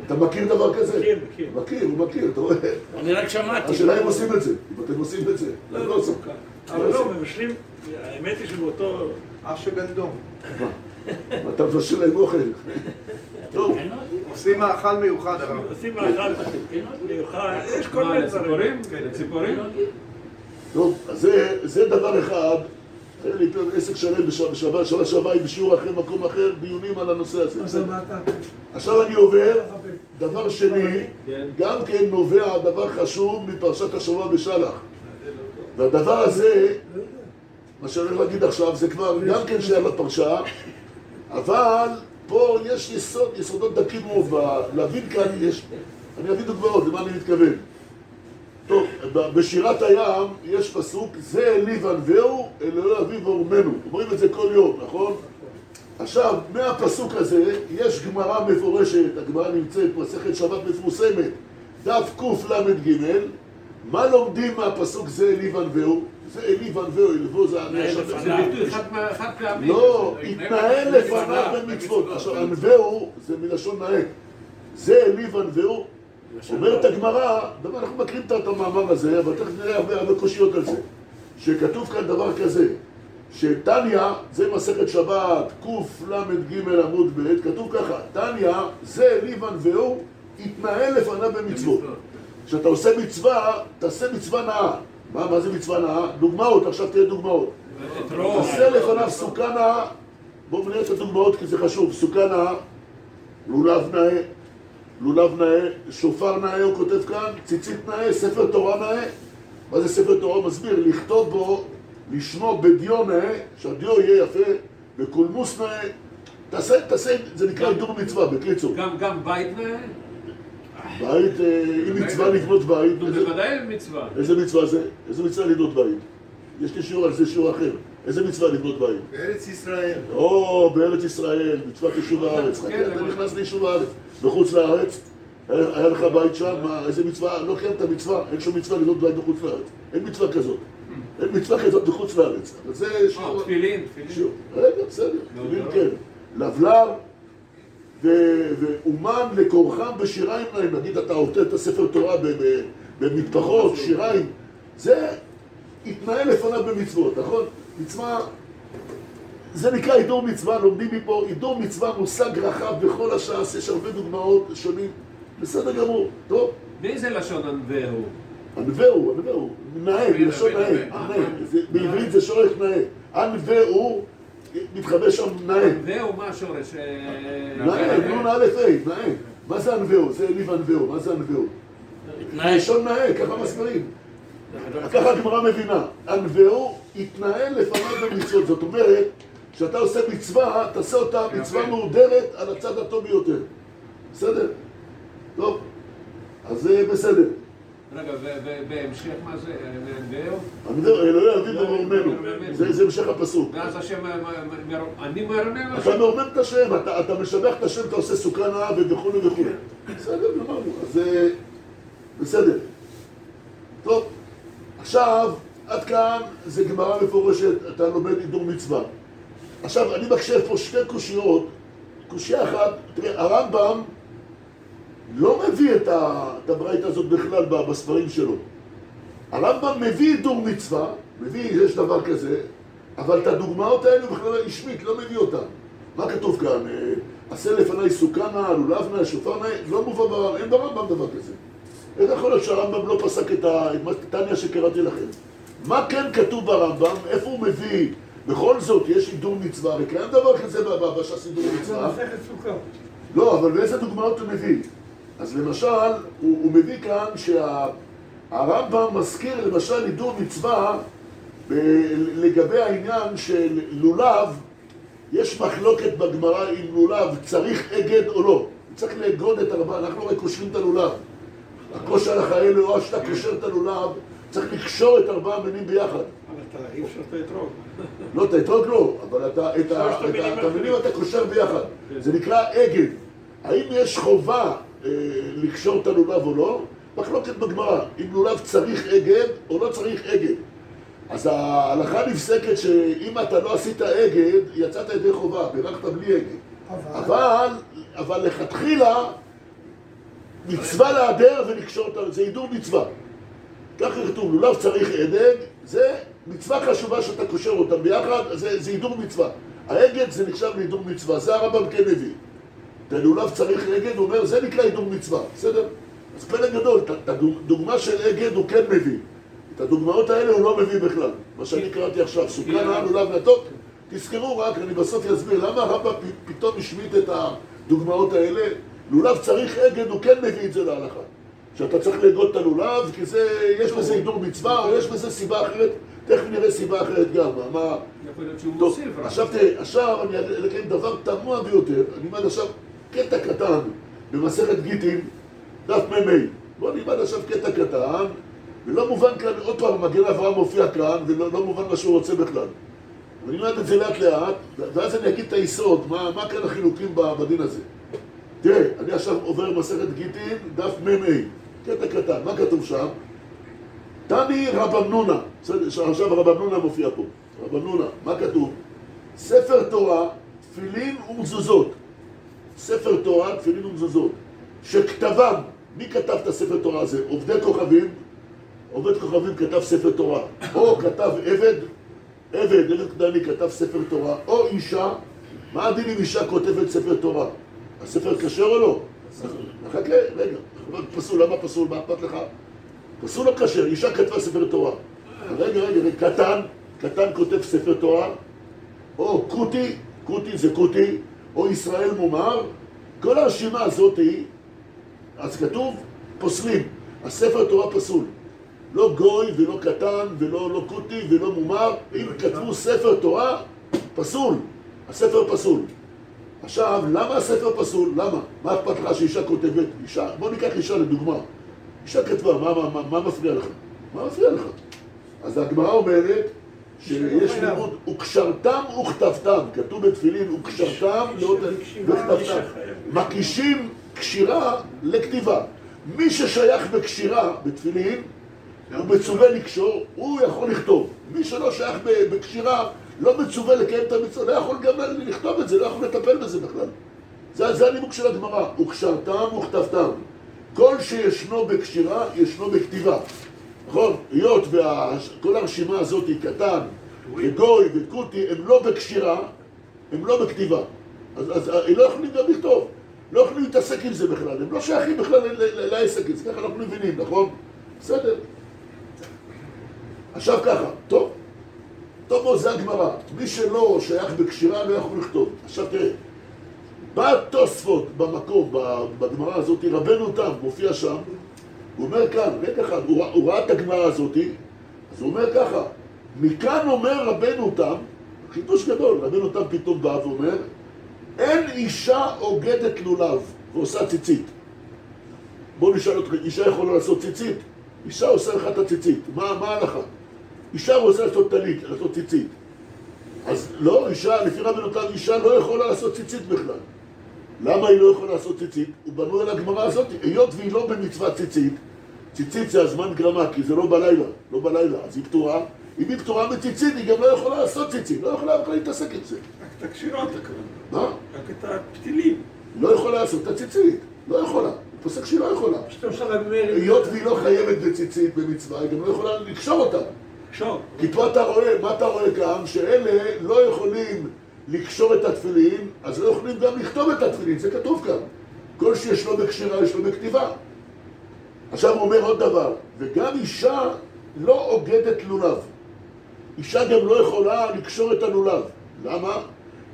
אתה מכיר דבר כזה? מכיר, מכיר. מכיר, הוא מכיר, אתה רואה? אני רק שמעתי. השאלה אם עושים את זה. אם אתם עושים את זה. אז לא עושים. אבל לא, מבשלים, האמת היא שבאותו... אח של דום. אתה מבשל להם אוכל. טוב, עושים מאכל מיוחד, הרב. עושים מאכל מיוחד, יש כל מה, מיני דברים. לציפורים? לציפורים? טוב, אז זה, זה דבר אחד. היה לי עסק שלם בש- בשבת, שנה שעברה עם בשיעור אחר, מקום אחר, דיונים על הנושא הזה. מה? עכשיו אני עובר, דבר שני, כן. גם כן נובע דבר חשוב מפרשת השבוע בשלח. והדבר הזה, מה שאני הולך להגיד עכשיו, זה כבר גם כן שייך לפרשה, אבל פה יש יסוד, יסודות דקים מאוד, להבין כאן יש, אני אביא דוגמאות, למה אני מתכוון. טוב, בשירת הים יש פסוק, זה אלי ונבהו, אלוהי אביו ואורמנו. אומרים את זה כל יום, נכון? עכשיו, מהפסוק הזה יש גמרא מפורשת, הגמרא נמצאת, מסכת שבת מפורסמת, דף קל"ג, מה לומדים מהפסוק זה אלי ונבהו? זה אלי ונבהו, אלבו זה ביטוי חד- פעמי. לא, התנהל לפניו, במצוות. עכשיו, הנבהו זה מלשון נאה. זה אלי ונבהו. אומרת הגמרא, אנחנו מכירים את המאמר הזה, אבל תכף נראה הרבה קושיות על זה. שכתוב כאן דבר כזה, שתניא, זה מסכת שבת, קל"ג עמוד ב', כתוב ככה, תניא, זה אלי ונבהו, התנהל לפניו במצוות. כשאתה עושה מצווה, תעשה מצווה נאה. מה, מה זה מצווה נאה? דוגמאות, עכשיו תראה דוגמאות. עשה לפניו סוכה נאה, בואו נראה את הדוגמאות כי זה חשוב, סוכה נאה, לולב נאה, לולב נאה, שופר נאה הוא כותב כאן, ציצית נאה, ספר תורה נאה, מה זה ספר תורה? מסביר, לכתוב בו, לשמו בדיו נאה, שהדיו יהיה יפה, בקולמוס נאה, תעשה, תעשה, זה נקרא הידור מצווה, בקיצור. גם- גם בית נאה? בית, אה, אם מצווה לבנות בית, נו, זה ודאי מצווה. איזה מצווה זה? איזה מצווה לבנות בית? יש לי שיעור על זה, שיעור אחר. איזה מצווה לבנות בית? בארץ ישראל. או, בארץ ישראל, מצוות יישוב הארץ. כן, חכה, אתה? נכנס ליישוב הארץ. בחוץ לארץ, היה לך בית שם, מה, איזה מצווה, לא קיימת מצווה, אין שום מצווה לבנות בית בחוץ לארץ. אין מצווה כזאת. אין מצווה כזאת בחוץ לארץ. אבל זה אה, שיעור... תפילין, תפילין. רגע, בסדר, לא, תפילין לא. כן. לבלר ו- ואומן לקורכם בשיריים להם, נגיד אתה עוטה את הספר תורה במטפחות, שיריים, זה התנהל לפניו במצוות, נכון? מצווה, זה נקרא הידור מצווה, לומדים מפה, הידור מצווה מושג רחב בכל הש"ס, יש הרבה דוגמאות שונים, בסדר גמור, טוב? באיזה לשון ענווה הוא? ענווה הוא, ענווה הוא, נאה, ענווה, נאה. נאה, זה- בעברית זה שורש נאה, ענווה הוא, מתחבא שם נאה. הוא מה השורש? אה, נאה, נון א' ה', נאה. מה זה ענווהו? זה אליב ענווהו, מה זה ענווהו? תנאי. לשון נאה, ככה מסבירים. ככה הגמרא מבינה. ענווהו התנהל לפניו במצוות. זאת אומרת, כשאתה עושה מצווה, תעשה אותה מצווה מהודרת על הצד הטוב ביותר. בסדר? טוב. אז זה בסדר. רגע, ובהמשך מה זה? ענווהו, אלוהי אבינו ומרומנו. זה זה המשך הפסוק. ואז השם, אה, אני מרומם אתה השם. מרומם את השם, אתה, אתה משבח את השם, אתה עושה סוכה נאה וכולי וכולי. בסדר, אמרנו, אז זה בסדר. טוב, עכשיו, עד כאן זה גמרא מפורשת, אתה לומד הידור מצווה. עכשיו, אני מקשה פה שתי קושיות. קושייה אחת, תראה, הרמב"ם לא מביא את ה- את הברייתא הזאת בכלל בספרים שלו. הרמב"ם מביא הידור מצווה, מביא, יש דבר כזה, אבל את הדוגמאות האלו בכלל השמיט, לא מביא אותן. מה כתוב כאן? אה, עשה לפניי סוכה נא, לולב נא, שופר נא, לא מובא ברמב"ם, אין ברמב"ם דבר כזה. איך יכול להיות שהרמב"ם לא פסק את ה- את מה- את טניה שקראתי לכם? מה כן כתוב ברמב"ם? איפה הוא מביא? בכל זאת, יש הידור מצווה, הרי קיים דבר כזה בש"ס הידור מצווה. לא, אבל באיזה דוגמאות הוא מביא? אז למשל, הוא, הוא מביא כאן שהרמב"ם מזכיר למשל הידור מצווה ב- לגבי העניין של לולב, יש מחלוקת בגמרא אם לולב צריך אגד או לא. צריך לאגוד את ארבעה, אנחנו הרי קושרים את הלולב. הכושר האלה, או שאתה קושר את הלולב, צריך לקשור את ארבעה המינים ביחד. אבל אתה אי אפשר את האתרוג. לא, את האתרוג לא, אבל אתה, את המינים אתה קושר ביחד. זה נקרא אגד. האם יש חובה לקשור את הלולב או לא? מחלוקת בגמרא. אם לולב צריך אגד או לא צריך אגד. אז ההלכה נפסקת שאם אתה לא עשית אגד, יצאת ידי חובה, בירכת בלי אגד. אבל אבל, לכתחילה, מצווה להדר ולקשור את ה... זה הידור מצווה. ככה כתוב, לולב צריך אדג, זה מצווה חשובה שאתה קושר אותם ביחד, זה, זה הידור מצווה. האגד זה נחשב להידור מצווה, זה הרמב"ם כן מביא. את הלולב צריך אגד, הוא אומר, זה נקרא הידור מצווה, בסדר? אז פלא גדול, את- הדוגמה של אגד הוא כן מביא. את הדוגמאות האלה הוא לא מביא בכלל. מה שאני קראתי עכשיו, סוכה נאה לולב נתוק. תזכרו רק, אני בסוף אסביר, למה הרמב"ם פ- פתאום השמיט את הדוגמאות האלה? לולב צריך אגד, הוא כן מביא את זה להלכה. שאתה צריך לאגוד את הלולב, כי זה, יש בזה הידור מצווה, או יש בזה סיבה אחרת, תכף נראה סיבה אחרת גם. מה-. יכול להיות שהוא מוסיף. עכשיו תראה, עכשיו אני אקיים דבר תמוה ביותר, אני אלמד עכשיו קטע קטן במסכת גיטין, דף מ"ה. בואו נלמד עכשיו קטע קטן, ולא מובן כאן, עוד פעם, מגן אברהם מופיע כאן, ולא לא מובן מה שהוא רוצה בכלל. ונלמד את זה לאט לאט, ואז אני אגיד את היסוד, מה, מה כאן החילוקים בדין הזה. תראה, אני עכשיו עובר מסכת גיטין, דף מ"ה, קטע קטן, מה כתוב שם? תני בסדר, עכשיו רבן נונה מופיע פה, רבן נונה, מה כתוב? ספר תורה, תפילין ומזוזות. ספר תורה, תפילין ומזוזות. שכתבם, מי כתב את הספר תורה הזה? עובדי כוכבים, עובד כוכבים כתב ספר תורה. או כתב עבד, עבד, עבד קדמי כתב ספר תורה. או אישה, מה הדין אם אישה כותבת ספר תורה? הספר כשר או לא? חכה, רגע, פסול, למה פסול? מה אכפת לך? פסול או כשר? אישה כתבה ספר תורה. רגע, רגע, קטן, קטן כותב ספר תורה, או קוטי, קוטי זה קוטי, או ישראל מומר, כל הרשימה הזאת היא, אז כתוב פוסלים, הספר תורה פסול. לא גוי ולא קטן ולא לא קוטי ולא מומר, אם כתבו ספר תורה, פסול, הספר פסול. עכשיו, למה הספר פסול? למה? מה אכפת לך שאישה כותבת? אישה, בוא ניקח אישה לדוגמה. אישה כתבה, מה, מה, מה, מה מפריע לך? מה מפריע לך? אז הגמרא אומרת שיש. לימוד וקשרתם וכתבתם, כתוב בתפילין וקשרתם וכתבתם. מקישים קשירה לכתיבה. מי ששייך בקשירה, בתפילין, הוא מצווה לקשור, הוא יכול לכתוב. מי שלא שייך בקשירה, לא מצווה לקיים את המצווה, לא יכול גם לכתוב את זה, לא יכול לטפל בזה בכלל. זה, זה הנימוק של הגמרא, וקשרתם וכתבתם. כל שישנו בקשירה, ישנו בכתיבה. נכון? היות וכל הרשימה הזאת היא קטן, וגוי וכותי, הם לא בקשירה, הם לא בכתיבה. אז, אז הם לא יכולים גם לכתוב. לא יכולים להתעסק עם זה בכלל, הם לא שייכים בכלל לעסק הזה, ככה אנחנו מבינים, נכון? בסדר. עכשיו ככה, טוב. טוב מאוד, זה הגמרא. מי שלא שייך בקשירה לא יכול לכתוב. עכשיו תראה, בא תוספות במקום, בגמרא הזאת, רבנו תם, מופיע שם, הוא אומר כאן, רגע אחד, הוא, הוא ראה את הגמרא הזאת, אז הוא אומר ככה, מכאן אומר רבנו תם, חידוש גדול, רבנו תם פתאום בא ואומר, אין אישה אוגדת לולב ועושה ציצית. בואו נשאל אותך, אישה יכולה לעשות ציצית? אישה עושה לך את הציצית, מה ההלכה? אישה רוצה לעשות טלית, לעשות ציצית. אז לא, אישה, לפי רבנו תם, אישה לא יכולה לעשות ציצית בכלל. למה היא לא יכולה לעשות ציצית? הוא בנוי על הגמרא הזאת, היות והיא לא במצוות ציצית, ציצית זה הזמן גרמה, כי זה לא בלילה, לא בלילה, אז היא פטורה. אם היא פטורה מציצית, היא גם לא יכולה לעשות ציצית, לא יכולה בכלל להתעסק עם זה. רק את הקשירות הכוונה. מה? רק את הפתילים. לא יכולה לעשות את הציצית, לא יכולה. הוא פוסק שהיא לא יכולה. היות והיא לא חייבת בציצית במצווה, היא גם לא יכולה לקשור אותה. קשור. כי פה אתה רואה, מה אתה רואה כאן? שאלה לא יכולים לקשור את התפילין, אז לא יכולים גם לכתוב את התפילין, זה כתוב כאן. כל שיש לו בקשירה, יש לו בכתיבה. עכשיו הוא אומר עוד דבר, וגם אישה לא אוגדת לולב. אישה גם לא יכולה לקשור את הלולב. למה?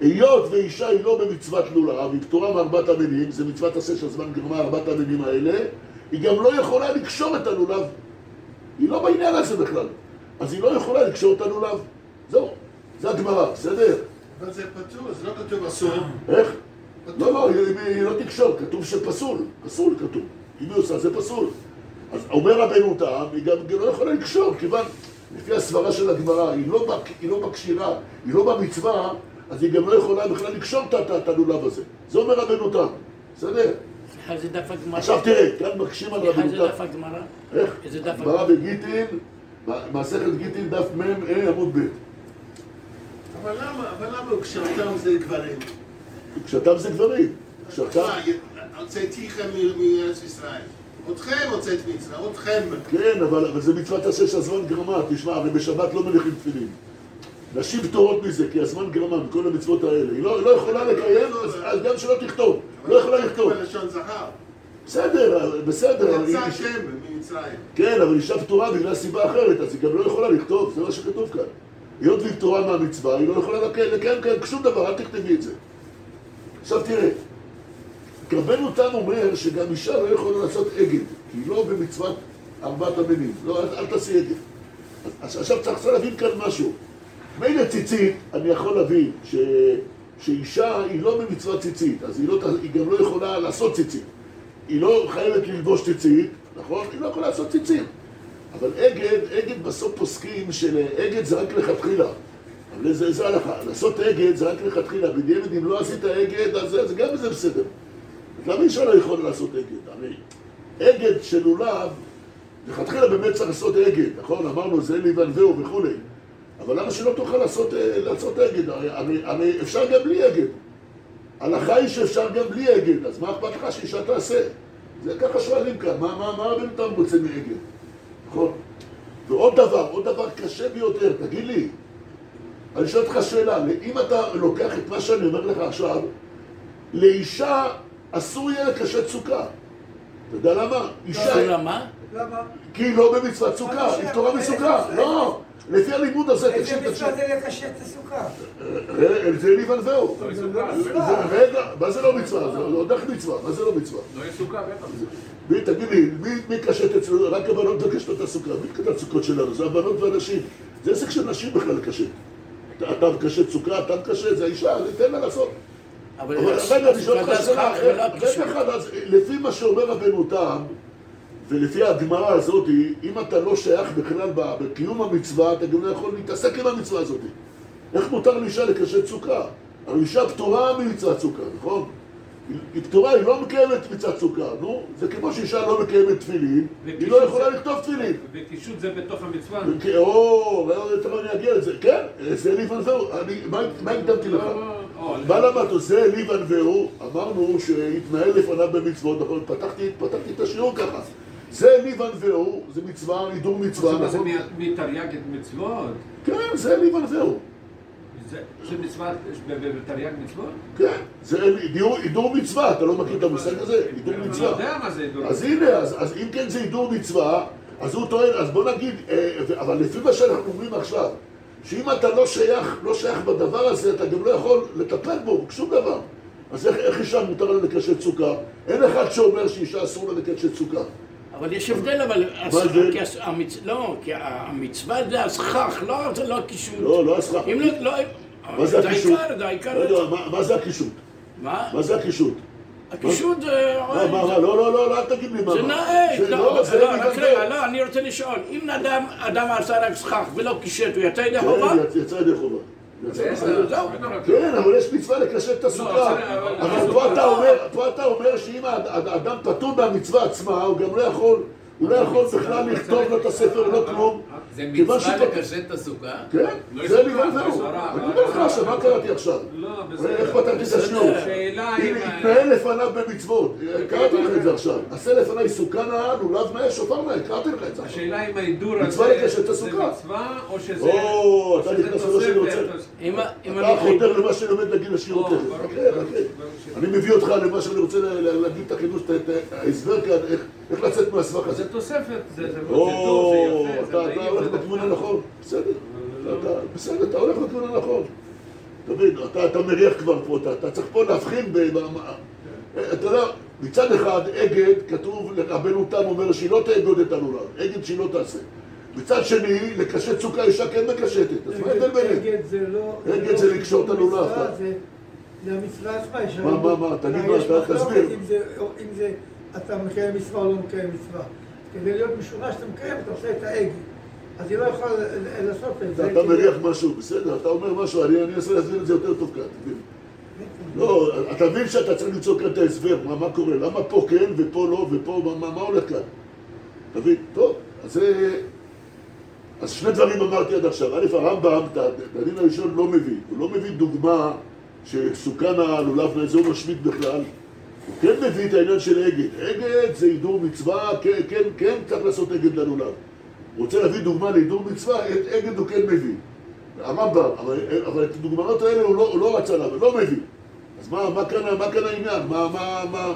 היות ואישה היא לא במצוות לולב, היא פטורה מארבעת המינים, זה מצוות עשה של זמן גרמה ארבעת המינים האלה, היא גם לא יכולה לקשור את הלולב. היא לא בעניין הזה בכלל. אז היא לא יכולה לקשור את הלולב. זהו, זה הגמרא, בסדר? אבל זה פטור, זה לא כתוב אסור. איך? לא, לא, היא, לא תקשור, כתוב שפסול, פסול כתוב. אם היא עושה זה פסול. אז אומר רבנו תם, היא גם לא יכולה לקשור, כיוון, לפי הסברה של הגמרא, היא לא, היא לא בקשירה, היא לא במצווה, אז היא גם לא יכולה בכלל לקשור את- את את הלולב הזה. זה אומר רבנו תם, בסדר? זה הגמרא. עכשיו תראה, כאן מקשים על רבנו זה תם. דף הגמרא. איך? איזה דף גמרא בגיטין, מסכת גיטין, דף מ"ה עמוד ב'. אבל למה, אבל למה זה גברים? קשרתם זה גברים. קשרתם, מה, הוצאתיכם מארץ ישראל. אתכם הוצאת מצווה, אתכם. כן, אבל, אבל זה מצוות עשה שהזמן גרמה. תשמע, הרי בשבת לא מניחים תפילין. נשים פטורות מזה, כי הזמן גרמה מכל המצוות האלה. היא לא, לא יכולה לקיים, אז, גם שלא תכתוב. לא יכולה לכתוב. בסדר, בסדר. היא- יצאתם ממצרים. כן, אבל אישה פטורה בגלל סיבה אחרת, אז היא גם לא יכולה לכתוב, זה מה שכתוב כאן. היות והיא פטורה מהמצווה, היא לא יכולה לק- לקיים כאן שום דבר, אל תכתבי את זה. עכשיו תראה, רבנו תם אומר שגם אישה לא יכולה לעשות עגל, כי היא לא במצוות ארבעת המינים, לא, אל, אל תעשי. אז עכשיו צריך להבין כאן משהו. מילא ציצית, אני יכול להבין ש... שאישה היא לא במצוות ציצית, אז היא, לא, היא גם לא יכולה לעשות ציצית. היא לא חייבת ללבוש ציצית, נכון? היא לא יכולה לעשות ציצית. אבל אגד, אגד בסוף פוסקים שאגד זה רק לכתחילה. אבל זה, זה הלכה. לעשות אגד זה רק לכתחילה. בדיעבד אם לא עשית אגד, אז זה גם זה בסדר. אז למה אישה לא יכולה לעשות אגד? הרי אגד של לולב, לכתחילה באמת צריך לעשות אגד, נכון? אמרנו זה לי וענווהו וכולי. אבל למה שלא תוכל לעשות, אה, לעשות אגד? הרי, הרי, הרי אפשר גם בלי אגד. ההלכה היא שאפשר גם בלי אגד, אז מה אכפת לך שאישה תעשה? זה ככה שואלים כאן, מה, רבנו תם רוצה מאגד? נכון? ועוד דבר, עוד דבר קשה ביותר, תגיד לי, אני שואל אותך שאלה, אם אתה לוקח את מה שאני אומר לך עכשיו, לאישה אסור יהיה לקשט סוכה. אתה יודע למה? אישה, אסור לה מה? למה? כי היא לא במצוות סוכה, היא פטורה מסוכה. לא, לפי הלימוד הזה, איזה תקשיב, תקשיב. מצווה זה לקשט את הסוכה? אה, זה. לא. לא מצווה. רגע, מה זה לא מצווה? זה עוד איך מצווה? מה זה לא מצווה? לא יסוכה, בטח. מי, תגיד לי, מי, מי קשט אצלנו? רק הבנות מקשטות את הסוכה. מי קשט את הסוכות שלנו? זה הבנות והנשים. זה עסק של נשים בכלל לקשט. אתה- מקשט סוכה, אתה מקשט, זה האישה, תן לה לעשות. אבל רגע, אני שואל אותך שאלה. אחד, אז לפי מה שאומר רבנו תם, ולפי הגמרא הזאת, אם אתה לא שייך בכלל בקיום המצווה, אתה גם לא יכול להתעסק עם המצווה הזאת. איך מותר לאישה לקשט סוכה? הרי אישה פטורה ממצוות סוכה, נכון? היא- פטורה, היא לא מקיימת מצוות סוכה, נו, זה כמו שאישה לא מקיימת תפילין, היא לא יכולה לכתוב תפילין. וקישוט זה בתוך המצווה. או, תכף אני אגיע לזה, כן, זה ליבן אני- מה- הקדמתי לך? מה למדנו? זה ליבן והוא, אמרנו שהתנהל לפניו במצוות, נכון? פתחתי פתחתי את השיעור ככה. זה ליבן והוא, זה מצווה, הידור מצווה, זה נכון? מ- מתרי"ג מצוות? כן, זה ליבן והוא. זה זה ב- בתרי"ג מצוות? כן, זה הידור- מצווה, אתה לא מכיר את המושג הזה? הידור אני מצווה. יודע מה זה הידור אז הנה, אז, אז אם כן זה הידור מצווה, אז הוא טוען, אז בוא נגיד, אה, אבל לפי מה שאנחנו אומרים עכשיו, שאם אתה לא שייך, לא שייך בדבר הזה, אתה גם לא יכול לטפל בו, שום דבר. אז איך, איך אישה מותר לה לקשט סוכה? אין אחד שאומר שאישה אסור לה לקשט סוכה. אבל יש הבדל, אבל... לא, כי המצווה זה הסכך, לא זה לא הקישוט. לא, לא הסכך. אם לא... לא- מה זה הקישוט? העיקר, זה העיקר. לא יודע, מה, מה זה הקישוט? מה? מה זה הקישוט? הקישוט זה... מה, מה, לא, לא, לא, לא, אל תגיד לי מה. זה. נאה, זה- לא, זה רק רגע. לא, אני רוצה לשאול, אם אדם, אדם עשה רק סכך ולא קישט, הוא יצא ידי כן, חובה? יצא- יצא ידי חובה. כן, אבל יש מצווה לקשט את הסוכה. בסדר, אבל- פה אתה אומר, שאם האד- האדם פטור מהמצווה עצמה, הוא גם לא יכול, הוא לא יכול בכלל לכתוב לו את הספר, לא כלום. זה מצווה לקשט את הסוכה? כן, לא זה והוא. שרה, אני אומר לך עכשיו, מה קראתי עכשיו? לא, איך בסדר. פתחתי את אם... התנהל לפניו במצוות, קראתי לך את זה עכשיו. עשה לפניי סוכה נאה, לולב נאה, שופר נאה, קראתי לך את זה עכשיו. השאלה אם ההידור הזה מצווה לקשט את זה הסוכה. מצווה או שזה... או, אתה נכנס למה שאני רוצה. אתה. חותר למה שאני עומד להגיד לשיעור תכף. אני מביא אותך למה שאני רוצה לה- לה- להגיד את החידוש, את- את ההסבר כאן, איך- איך לצאת מהסבך הזה. זה תוספת, זה טוב, יפה, זה אתה אתה הולך בכיוון. הנכון, בסדר. אתה- בסדר, אתה הולך בכיוון הנכון. תבין, אתה- מריח כבר פה, אתה- צריך פה להבחין ב... ב- אתה יודע, מצד אחד, אגד, כתוב, רבנו תם אומר שהיא לא תאגוד את הלולב, אגד שהיא לא תעשה. מצד שני, לקשט סוכה אישה כן מקשטת, אז מה ההבדל ביניהם? אגד זה לא... אגד לא זה לקשור את הלולב. זה-. יש מה, מה, מה, תגיד מה, יש אתה מחלוקת תסביר. אם זה אתה מקיים מצווה או לא מקיים מצווה. כדי להיות משורה שאתה מקיים, אתה עושה את האגד. אז היא לא יכולה לעשות את זה. אתה מריח משהו, בסדר, אתה אומר משהו, אני אנסה להסביר את זה יותר טוב כאן, תבין. לא, אתה מבין שאתה צריך למצוא כאן את ההסבר, מה, קורה, למה פה כן ופה לא ופה, מה, הולך כאן? תבין, טוב, אז זה... אז שני דברים אמרתי עד עכשיו. א', הרמב"ם, את הדין הראשון לא מביא. הוא לא מביא דוגמה שסוכן הלולב הוא משמיט בכלל. הוא כן מביא את העניין של אגד. אגד זה הידור מצווה, כן, כן, כן, צריך לעשות אגד ללולב. הוא רוצה להביא דוגמה להידור מצווה, את אגד הוא כן מביא. הרמב"ם, אבל, אבל את הדוגמאות האלה הוא לא, הוא לא רצה להביא, לא מביא. אז מה, מה, כאן, מה כאן העניין? מה, מה, מה,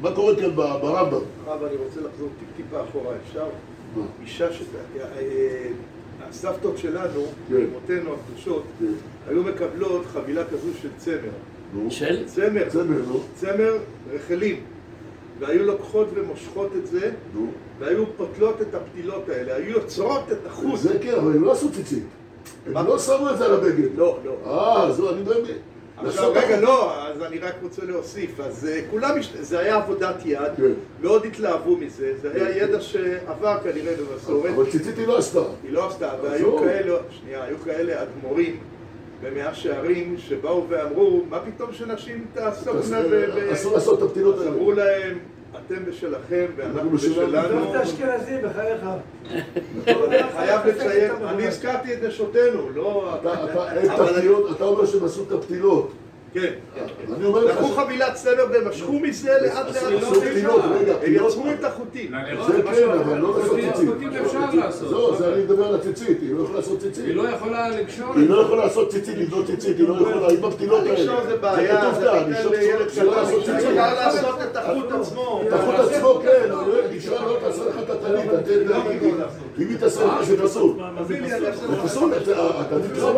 מה קורה כאן ברמב"ם? הרב, אני רוצה לחזור טיפ-טיפה אחורה, אפשר? מה? אישה ש... אה, אה, הסבתות שלנו, כן. אמותינו הקדושות, כן. היו מקבלות חבילה כזו של צמר. של? צמר, צמר, נו, צמר רחלים. והיו לוקחות ומושכות את זה, נו. והיו פותלות את הפתילות האלה, היו יוצרות את החוט. זה כן, אבל הם לא עשו ציצית. הם לא שמו את זה על הבגד. לא, לא. אה, זו, אני באמת... עכשיו רגע. לא, אז אני רק רוצה להוסיף. אז אה, כולם, זה היה עבודת יד, כן. מאוד התלהבו מזה, זה היה ידע שעבר כנראה במסורת. אבל ציצית היא לא עשתה. היא לא עשתה. והיו כאלה, שנייה, היו כאלה אדמו"רים במאה שערים שבאו ואמרו, מה פתאום שנשים תעסוקנה ב... אה, ב-" אסור לעשות את הפתילות האלה. אמרו להם, אתם בשלכם ואנחנו אנחנו בשלנו." בשלנו. עזוב את האשכנזים, בחייך. חייב לציין, אני הזכרתי את נשותינו, לא... אתה- אתה- אתה אומר שהם עשו את הפתילות. כן. אני אומר לך... לקחו חבילת צמר ומשכו מזה לאט לאט. הם. יצרו את החוטים. זה כן, אבל לא לעשות חוטים- ציצית. חוטים אפשר לעשות. לא, זה אני מדבר על הציצית, היא לא יכולה לעשות ציצית. היא לא יכולה לקשור היא את לא זה. יכולה לעשות ציצית, לבנות ציצית, היא לא יכולה, היא בפתילות האלה. לקשור זה בעיה, כתוב זה לילד צריכה לעשות ציצית. אפשר לעשות את החוט עצמו. את החוט עצמו כן, אבל אישה לא תעשה לך את הטלית, אם היא תעשה לך זה פסול. זה. פסול, הטלית לא, אבל לא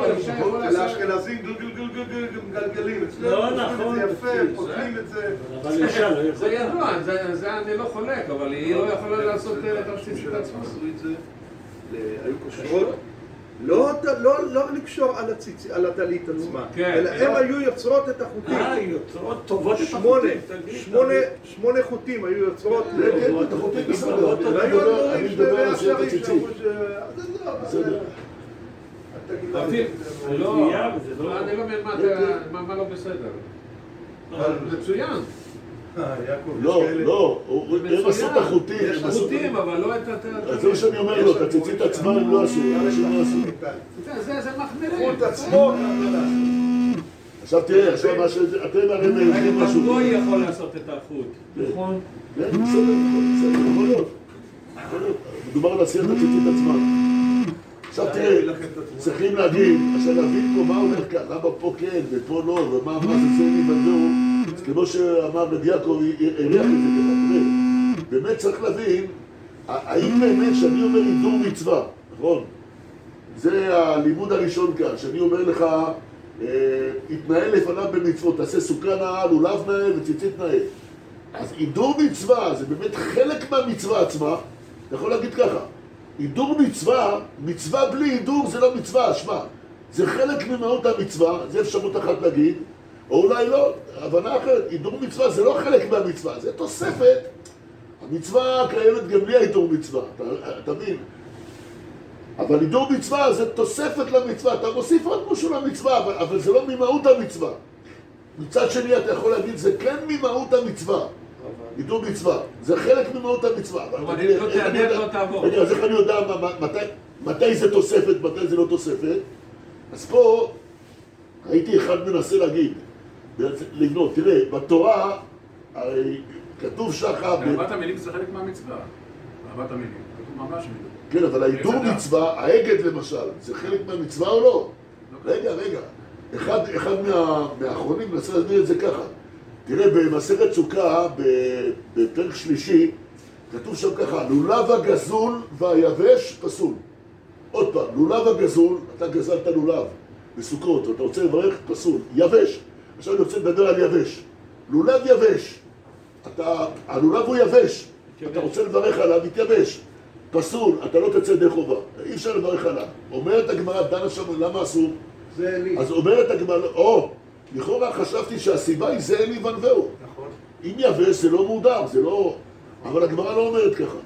מגלגלים. לא נכון, זה יפה, פותחים את זה. לא זה. ידוע, זה- זה אני לא חולק, אבל היא לא יכולה לעשות אה, עצמה. עשו את זה, ל- היו קושרות. לא, לא, לא לקשור על, הציצ... על הטלית עצמה, כן, אלא לא. הם היו יוצרות את החוטים. אה, יוצרות טובות את שמונה, החוטים, תגיד, שמונה, תגיד. שמונה חוטים היו יוצרות. כן, כן, את החוטים בסדר. אני והיו מדבר- אדמו"רים אני מדבר על במאה שאלת שערים הציצית. שאמרו ש... אז עזוב, בסדר. אל תגיד אפילו- לי. לא, לא- אני לא מבין מה לא בסדר. מצוין. יש לא, לא, הם עשו את. החוטים, יש. חוטים, אבל לא את ה... אז זה מה שאני אומר לו, את הציצית עצמה הם לא עשו, אנשים לא עשו. זה- מחמירים. חוט עצמו, לא. עכשיו תראה, עכשיו מה שזה, אתם הרי מלמדים משהו. גם גוי יכול לעשות את החוט. נכון. כן, בסדר, בסדר. יכול להיות. מדובר על עשיית הציצית עצמה. עכשיו תראה, צריכים להגיד, עכשיו להבין פה מה הולך כאן, למה פה כן ופה לא, ומה מה זה יבדלו, אז כמו שאמר רבי יעקב, הריח את זה ככה, תראה, באמת צריך להבין, האם באמת שאני אומר הידור מצווה, נכון? זה הלימוד הראשון כאן, שאני אומר לך, אה, התנהל לפניו במצוות, תעשה סוכה נאה, לולב נאה וציצית נאה. אז הידור מצווה זה באמת חלק מהמצווה עצמה, אתה יכול להגיד ככה, הידור מצווה, מצווה בלי הידור זה לא מצווה, שמע, זה חלק ממהות המצווה, זה אפשרות אחת להגיד, או אולי לא, הבנה אחרת, הידור מצווה זה לא חלק מהמצווה, זה תוספת, המצווה קיימת גם בלי ההידור מצווה, אתה, אתה מבין? אבל הידור מצווה זה תוספת למצווה, אתה מוסיף עוד משהו למצווה, אבל, אבל זה לא ממהות המצווה. מצד שני אתה יכול להגיד, זה כן ממהות המצווה. הידור מצווה, זה חלק ממהות המצווה. אבל אם לא תיעדר, לא תעבור. רגע, אז איך אני יודע מתי, זה תוספת, מתי זה לא תוספת? אז פה הייתי אחד מנסה להגיד, לבנות, תראה, בתורה, הרי כתוב שחר, אהבת המילים זה חלק מהמצווה. אהבת המילים. כתוב ממש מילים. כן, אבל ההידור? מצווה, ההגד למשל, זה חלק מהמצווה או לא? רגע, רגע. אחד, אחד מה, מהאחרונים מנסה להסביר את זה ככה. תראה, במסכת סוכה, בפרק שלישי, כתוב שם ככה, לולב הגזול והיבש פסול. עוד פעם, לולב הגזול, אתה גזלת לולב בסוכות, אתה רוצה לברך, פסול. יבש. עכשיו אני רוצה לדבר על יבש. לולב יבש. אתה, הלולב הוא יבש. אתה רוצה לברך עליו, יתייבש. פסול, אתה לא תצא ידי חובה. אי אפשר לברך עליו. אומרת הגמרא, דנה שם, למה אסור? זה לי. אז אומרת הגמרא, או, לכאורה חשבתי שהסיבה היא זה אלי ונבהו. נכון. אם יבש זה לא מודר, זה לא... אבל הגמרא לא אומרת ככה.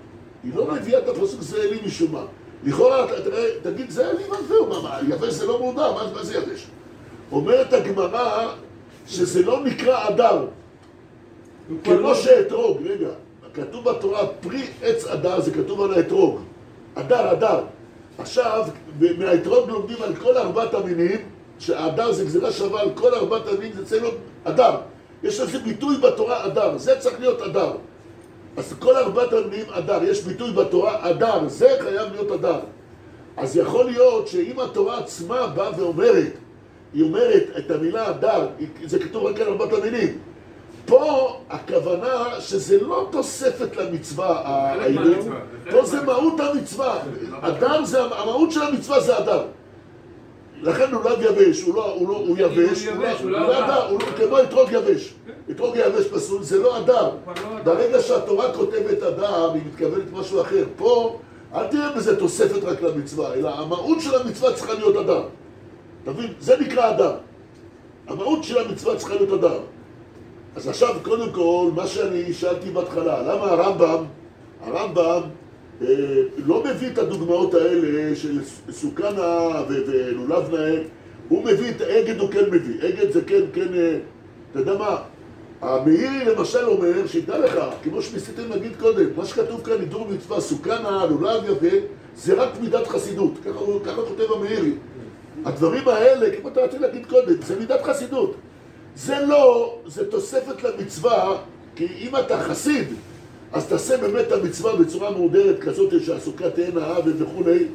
היא לא מביאה את הפסוק זה אלי משום מה. לכאורה, תראה, תגיד, זה אלי ונבהו, מה, מה, יבש זה לא מודר, מה, זה יבש? אומרת הגמרא שזה לא נקרא הדר. כמו שאתרוג, רגע, כתוב בתורה פרי עץ הדר, זה כתוב על האתרוג. הדר, הדר. עכשיו, מהאתרוג לומדים על כל ארבעת המינים, שההדר זה גזירה שווה על כל ארבעת המינים, זה צריך להיות הדר. יש לזה ביטוי בתורה הדר, זה צריך להיות הדר. אז כל ארבעת המינים הדר, יש ביטוי בתורה הדר, זה חייב להיות הדר. אז יכול להיות שאם התורה עצמה באה ואומרת, היא אומרת את המילה הדר, זה כתוב רק על ארבעת המינים. פה הכוונה שזה לא תוספת למצווה, חלק פה זה. מהות המצווה. הדר זה, המהות של המצווה זה הדר. לכן הוא לב יבש, הוא לא, הוא לא, הוא יבש, הוא לא, הוא לא לא הדר, הוא לא כמו אתרוג יבש. אתרוג יבש פסול, זה לא לא הדר. ברגע שהתורה כותבת הדר, היא מתכוונת משהו אחר. פה, אל תראה בזה תוספת רק למצווה, אלא המהות של המצווה צריכה להיות. אתה מבין? זה נקרא הדר. המהות של המצווה צריכה להיות הדר. אז עכשיו, קודם כל, מה שאני שאלתי בהתחלה, למה הרמב"ם, הרמב"ם לא מביא את הדוגמאות האלה של ו- ולולב נאה, הוא מביא את האגד, הוא כן מביא. אגד זה כן, כן, אה, אתה יודע מה? המאירי למשל אומר, שידע לך, כמו שניסיתם להגיד קודם, מה שכתוב כאן, הידור מצווה, סוכה נאה, לולב יפה, זה רק מידת חסידות. ככה ככה כותב המאירי. הדברים האלה, כמו אתה רצית להגיד קודם, זה מידת חסידות. זה לא, זה תוספת למצווה, כי אם אתה חסיד, אז תעשה באמת את המצווה בצורה מהודרת כזאת שהסוכה תהיה נאה וכולי,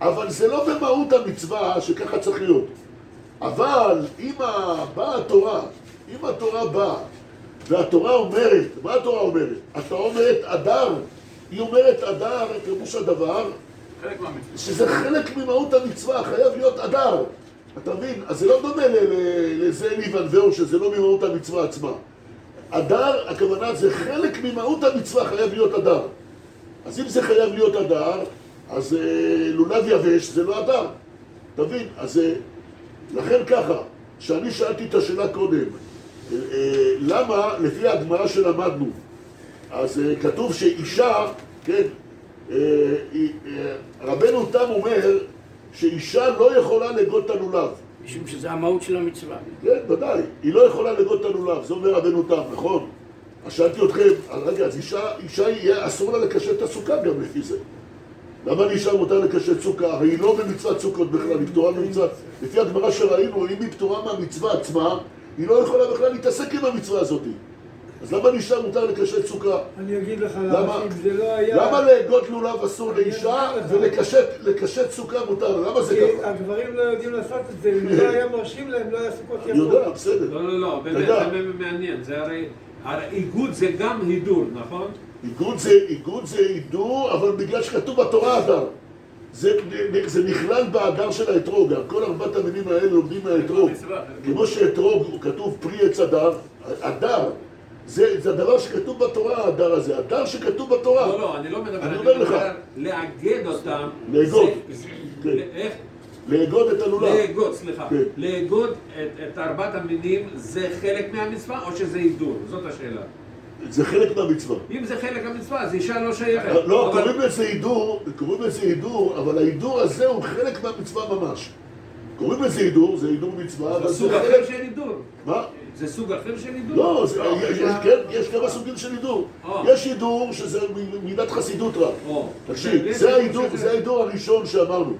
אבל זה לא במהות המצווה שככה צריך להיות. אבל אם באה התורה, אם התורה באה, והתורה אומרת, מה התורה אומרת? התורה אומרת אדר, היא אומרת אדר, פירוש הדבר. שזה חלק ממהות המצווה, חייב להיות אדר. אתה מבין? אז זה לא דומה לזה ליבנבאו, שזה לא ממהות המצווה עצמה. אדר, הכוונה זה חלק ממהות המצווה, חייב להיות אדר. אז אם זה חייב להיות אדר, אז אה, לולב יבש זה לא אדר. אתה מבין? אז אה, לכן ככה, כשאני שאלתי את השאלה קודם, אה, למה לפי הגמרא שלמדנו, אז כתוב שאישה, כן, רבנו תם אומר שאישה לא יכולה לגוד את הלולב. משום שזה המהות של המצווה. כן, ודאי. היא לא יכולה לגוד את הלולב, זה אומר רבנו תם, נכון? אז שאלתי אתכם, רגע, אז אישה, אישה יהיה אסור לה לקשט את הסוכה גם לפי זה. למה לאישה מותר לקשט סוכה? הרי היא לא במצוות סוכות בכלל, היא פטורה ממצוות. לפי הגמרא שראינו, אם היא פטורה מהמצווה עצמה, היא לא יכולה בכלל להתעסק עם המצווה הזאת. אז למה לאישה מותר לקשט סוכה? אני אגיד לך למה? אם זה לא היה... למה לאגוד לולב אסור אני לאישה. ולקשט לקשט סוכה מותר? למה זה כי ככה? הגברים לא יודעים לעשות את זה, אם לא היה מרשים להם, לא היה סוכות אני יבוא. יודע, בסדר. לא, לא, לא, באמת. זה מעניין, זה הרי, הרי איגוד זה גם הידור, נכון? איגוד זה, איגוד זה הידור, אבל בגלל שכתוב בתורה הדר. זה, זה נכלל בהדר של האתרוג, כל ארבעת המינים האלה לומדים מהאתרוג. כמו שאתרוג הוא כתוב פרי עץ הדר, הדר, זה, זה הדבר שכתוב בתורה, ההדר הזה, הדר שכתוב בתורה. לא, לא, אני לא מדבר, אני אני אומר לך. לאגד אותם. לאגוד. זה- כן. איך? לאגוד את הלולב. לאגוד, סליחה. כן. לאגוד את- את ארבעת המינים זה חלק מהמצווה או שזה הידור? זאת השאלה. זה חלק מהמצווה. אם זה חלק מהמצווה, אז אישה לא שייכת. לא, אבל- קוראים לזה הידור, קוראים לזה הידור, אבל ההידור הזה הוא חלק מהמצווה ממש. קוראים לזה הידור, זה הידור מצווה, אבל זה זה סוג אחר חלק... של הידור. מה? זה סוג אחר של הידור? לא, זה- יש- יש- כן, יש כמה סוגים של הידור. יש הידור שזה מידת חסידות רק. תקשיב, זה הידור ההידור, זה ההידור הראשון שאמרנו.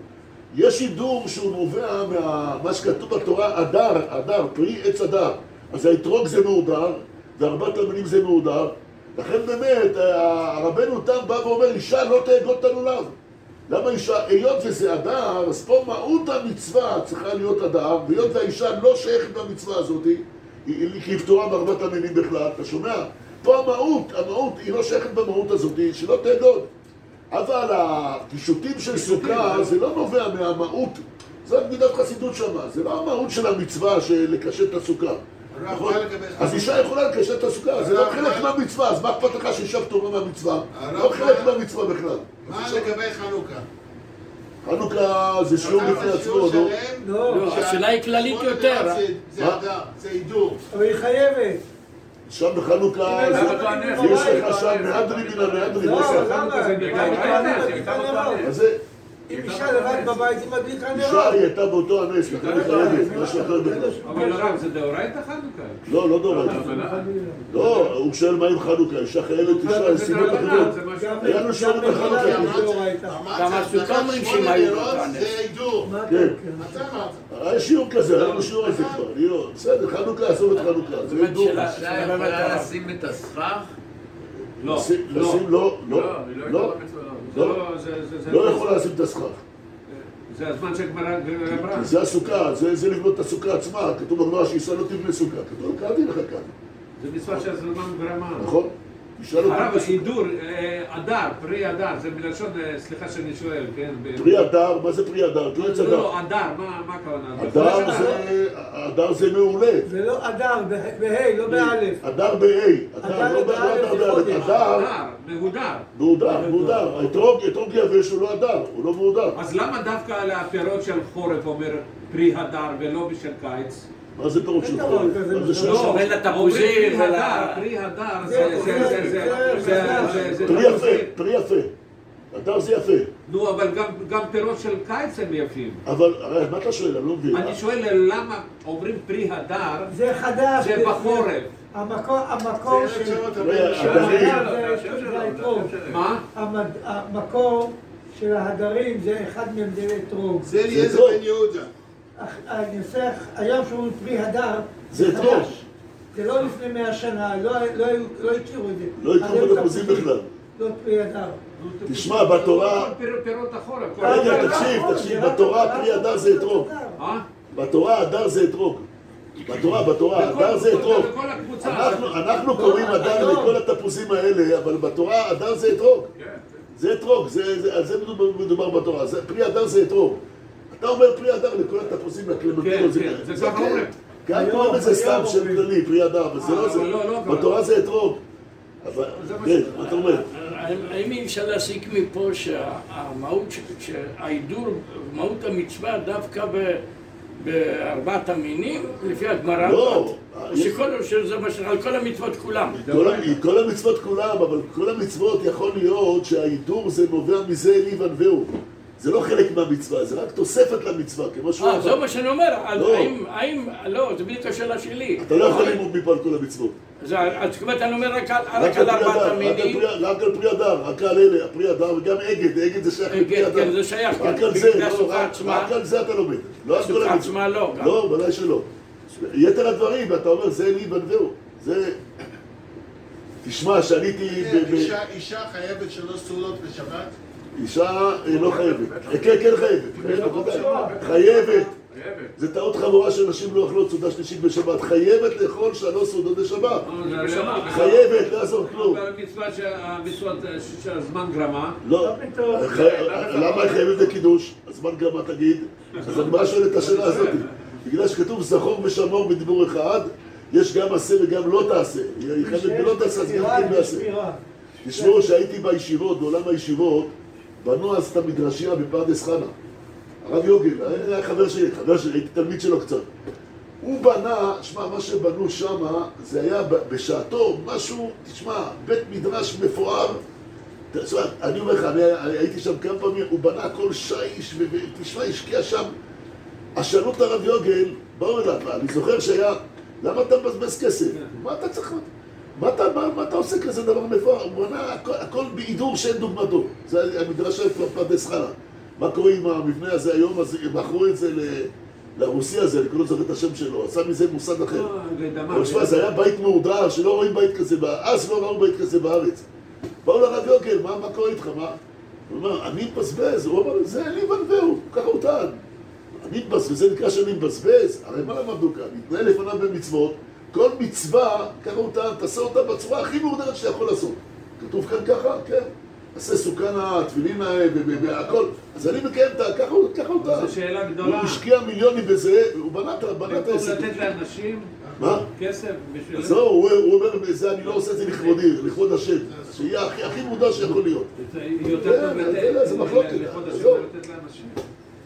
יש הידור שהוא נובע ממה שכתוב בתורה, הדר, הדר, פרי עץ הדר. אז האתרוג זה מהודר, וארבעת המינים זה מהודר. לכן באמת, הרבנו תם בא ואומר, אישה לא תאגוד את הלולב. למה אישה? היות וזה הדר, אז פה מהות המצווה צריכה להיות הדר, והיות והאישה לא שייכת במצווה הזאת, היא- פטורה מארבעת המינים בכלל, אתה שומע? פה המהות, המהות, היא לא שייכת במהות הזאת, שלא תאגוד. אבל הקישוטים של סוכה זה לא נובע מהמהות, זאת מידת חסידות שמה, זה לא המהות של המצווה של לקשט את הסוכה. נכון? אז? אישה יכולה לקשט את הסוכה, זה לא חלק מה- מהמצווה, אז מה אכפת לך שאישה פטורה מהמצווה? לא חלק מה- מהמצווה בכלל. מה לגבי חנוכה? חנוכה זה שיעור בפני עצמו, נו. לא? לא. לא, לא, השאלה היא כללית יותר. זה אדם, זה הידור. אבל היא חייבת. שם בחנוכה, יש לך שם מהדרין מן המהדרין. לא, שם זה מטעם התועלת. אם אישה לבד בבית, היא מדליקה נרות. אישה היא הייתה באותו הנס, לכן היא חייבת, לא שחרר בכלל. אבל הרב, זה דאורייתא חנוכה. לא, לא דאורייתא. לא, הוא שואל מה עם חנוכה, אישה חיילת אישה, נסיבות אחרות. היה לנו שיעור בחנוכה. גם הסוכה אומרים הסוכרים שהם זה הידור. כן. היה שיעור כזה, היה לנו שיעור על זה כבר, לא- בסדר, חנוכה, עזוב את חנוכה, זה ידעו. השאלה יכולה לשים את הסכך? לא, לא. לא, לא, לא, לא לא, לא, לא יכולה לשים את הסכך. זה הזמן שהגמרא אמרה. זה הסוכה, זה לבנות את הסוכה עצמה, כתוב בגמרא שאישה לא תבנה סוכה, כתוב, קראתי לך כאן, זה מצווה שהזמן גרמה. נכון? הרב, הידור, אדר, אה, פרי אדר, זה מלשון, אה, סליחה שאני שואל, כן? פרי אדר, מה זה פרי אדר? לא, לא, לא, אדר, מה הכוונה? אדר לא זה מעולה. זה לא אדר, בה', לא אה, באלף. אדר בה', אדר, לא, לא באלף, אדר. מהודר. מהודר, מהודר. אתרוג יבש הוא לא אדר, הוא לא מהודר. אז למה דווקא על הפירות של חורף אומר פרי הדר ולא בשל קיץ? מה זה פירות של חול? זה שלא שווה לתפוזים ול... פרי הדר זה... פרי יפה, פרי יפה. הדר זה יפה. נו, אבל גם פירות של קיץ הם יפים. אבל מה אתה שואל? אני לא מבין. אני שואל למה אומרים פרי הדר... זה חדש. זה בחורף. המקור של... מה? המקור של ההדרים זה אחד מהם זה זה ליעזר בן יהודה. היום שאומרים פרי הדר, זה אתרוג. חדש. זה לא לפני מאה שנה, לא לא לא הכירו את זה. לא הכירו בתפוזים תפוזים, בכלל. לא פרי הדר. תשמע, בתורה- פירות החורף. רגע, פירות- תקשיב, נכון, תקשיב, בתורה פרי הדר זה אתרוג. אה? בתורה הדר זה אתרוג. בתורה, בתורה, הדר זה אתרוג. אנחנו- אנחנו לא, קוראים הדר לא. לכל התפוזים האלה, אבל בתורה הדר זה אתרוג. כן. זה אתרוג, זה- זה- על זה מדובר- בתורה. זה- פרי הדר זה אתרוג. אתה אומר פרי הדר לכל התפוזים, כן, לקלמנטינות, כן, זה ככה אומרים. כאן היום- קוראים לזה סתם שם אומרים. כללי, פרי הדר, אבל זה אה, לא אבל זה. לא, לא, בתורה זה אתרוג. זה כן, מה אתה אומר? האם אי אפשר להסיק מפה שהמהות, ש- שההידור, מהות המצווה דווקא ב- בארבעת המינים, לפי הגמרא? לא. שכל, שזה מה ש... על כל המצוות כולם. כל, המצוות כולם, אבל כל המצוות יכול להיות שההידור זה נובע מזה אלי ונבהו. זה לא חלק מהמצווה, זה רק תוספת למצווה, כמו שהוא אה, זה אמר. מה שאני אומר. לא. האם, האם, לא, זה בדיוק השאלה שלי. אתה לא יכול ללמוד מפה על כל המצוות. זה- אז זאת אומרת, אני אומר רק על- ארבעת המינים. רק על פרי הדר, רק על אלה, הפרי הדר וגם אגד, אגד זה שייך לפרי כן, הדר. כן, זה שייך, רק כן, על זה, לא, רק- על זה אתה לומד. לא על כל המצוות. עצמה לא. לא, ודאי שלא. יתר הדברים, ואתה אומר, זה לי בנבאו. זה... תשמע, שעליתי אישה- אישה חייבת שלוש סעודות בשבת? אישה אה, לא חייבת. אה, כן, כן חייבת. חייבת. חייבת. זה טעות חמורה שנשים לא אוכלות סעודה שלישית בשבת. חייבת לאכול שלוש סעודות בשבת. לא, לא- חייבת, לא יעזור כלום. המצוות של הזמן גרמה, לא, למה היא חייבת לקידוש? אז מה גם מה תגיד? אז הגמרא שואלת את השאלה הזאת. בגלל שכתוב זכור ושמור בדיבור אחד, יש גם עשה וגם לא תעשה. היא חייבת בלא תעשה, אז גם כן יעשה. תשמעו, שהייתי בישיבות, בעולם הישיבות, בנו אז את המדרשייה בפרדס חנה. הרב יוגל, היה חבר שלי, חבר שלי, הייתי תלמיד שלו קצת. הוא בנה, שמע, מה שבנו שם, זה היה בשעתו משהו, תשמע, בית מדרש מפואר. תשמע, אני אומר לך, אני הייתי שם כמה פעמים, הוא בנה הכל שיש, ותשמע, השקיע שם. אז שאלו את הרב יוגל, באו אליו, אני זוכר שהיה, למה אתה מבזבז כסף? מה אתה צריך... מה אתה, מה, מה אתה עושה כזה דבר מפואר? הוא בנה הכל, הכל בהידור שאין דוגמתו. זה המדרש של פרדס חנה. מה קורה עם המבנה הזה היום? אז מכרו את זה ל- לרוסי הזה, אני כבר לא זוכר את השם שלו, עשה מזה מוסד אחר. לא. אבל שמע, זה היה בית מהודר, שלא רואים בית כזה, אז לא ראו בית כזה בארץ. באו לרב יוגל, מה, קורה איתך, מה? הוא אומר, אני מבזבז, הוא אמר, זה אני בנבהו, ככה הוא טען. אני מבזבז, זה נקרא שאני מבזבז? הרי מה למדנו כאן? להתנהל לפניו במצוות, כל מצווה, ככה הוא טען, תעשה אותה בצורה הכי מהודרת שאתה יכול לעשות. כתוב כאן ככה? כן. עשה סוכנה, תפילין, והכל. אז אני מקיים את ה... ככה הוא הוא טען. זו שאלה הוא גדולה. השקיע מיליונים בזה, הוא בנה את ה- בנה את במקום העסק. לתת לאנשים מה? כסף בשביל... אז לא, הוא הוא אומר, זה אני לא עושה את זה לכבודי, לכבוד השם. שיהיה הכי- מודע שיכול להיות. יותר טוב כן, לתת, לאנשים.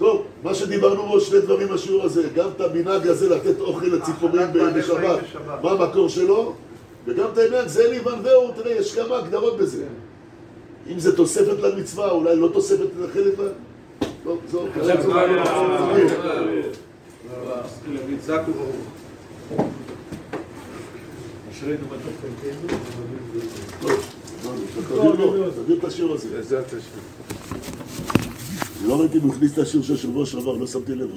טוב, מה שדיברנו בו, שני דברים בשיעור הזה, גם את המנהג הזה לתת אוכל לציפורים בשבת. מה המקור שלו, וגם את העניין, זה ליבן והוא, תראה, יש כמה הגדרות בזה. אם זה תוספת למצווה, אולי לא תוספת לחלק לה... לא, וברוך. טוב, תעביר את השיעור הזה. לא ראיתי אם הוא הכניס את השיעור של השבוע שעבר, לא שמתי לב.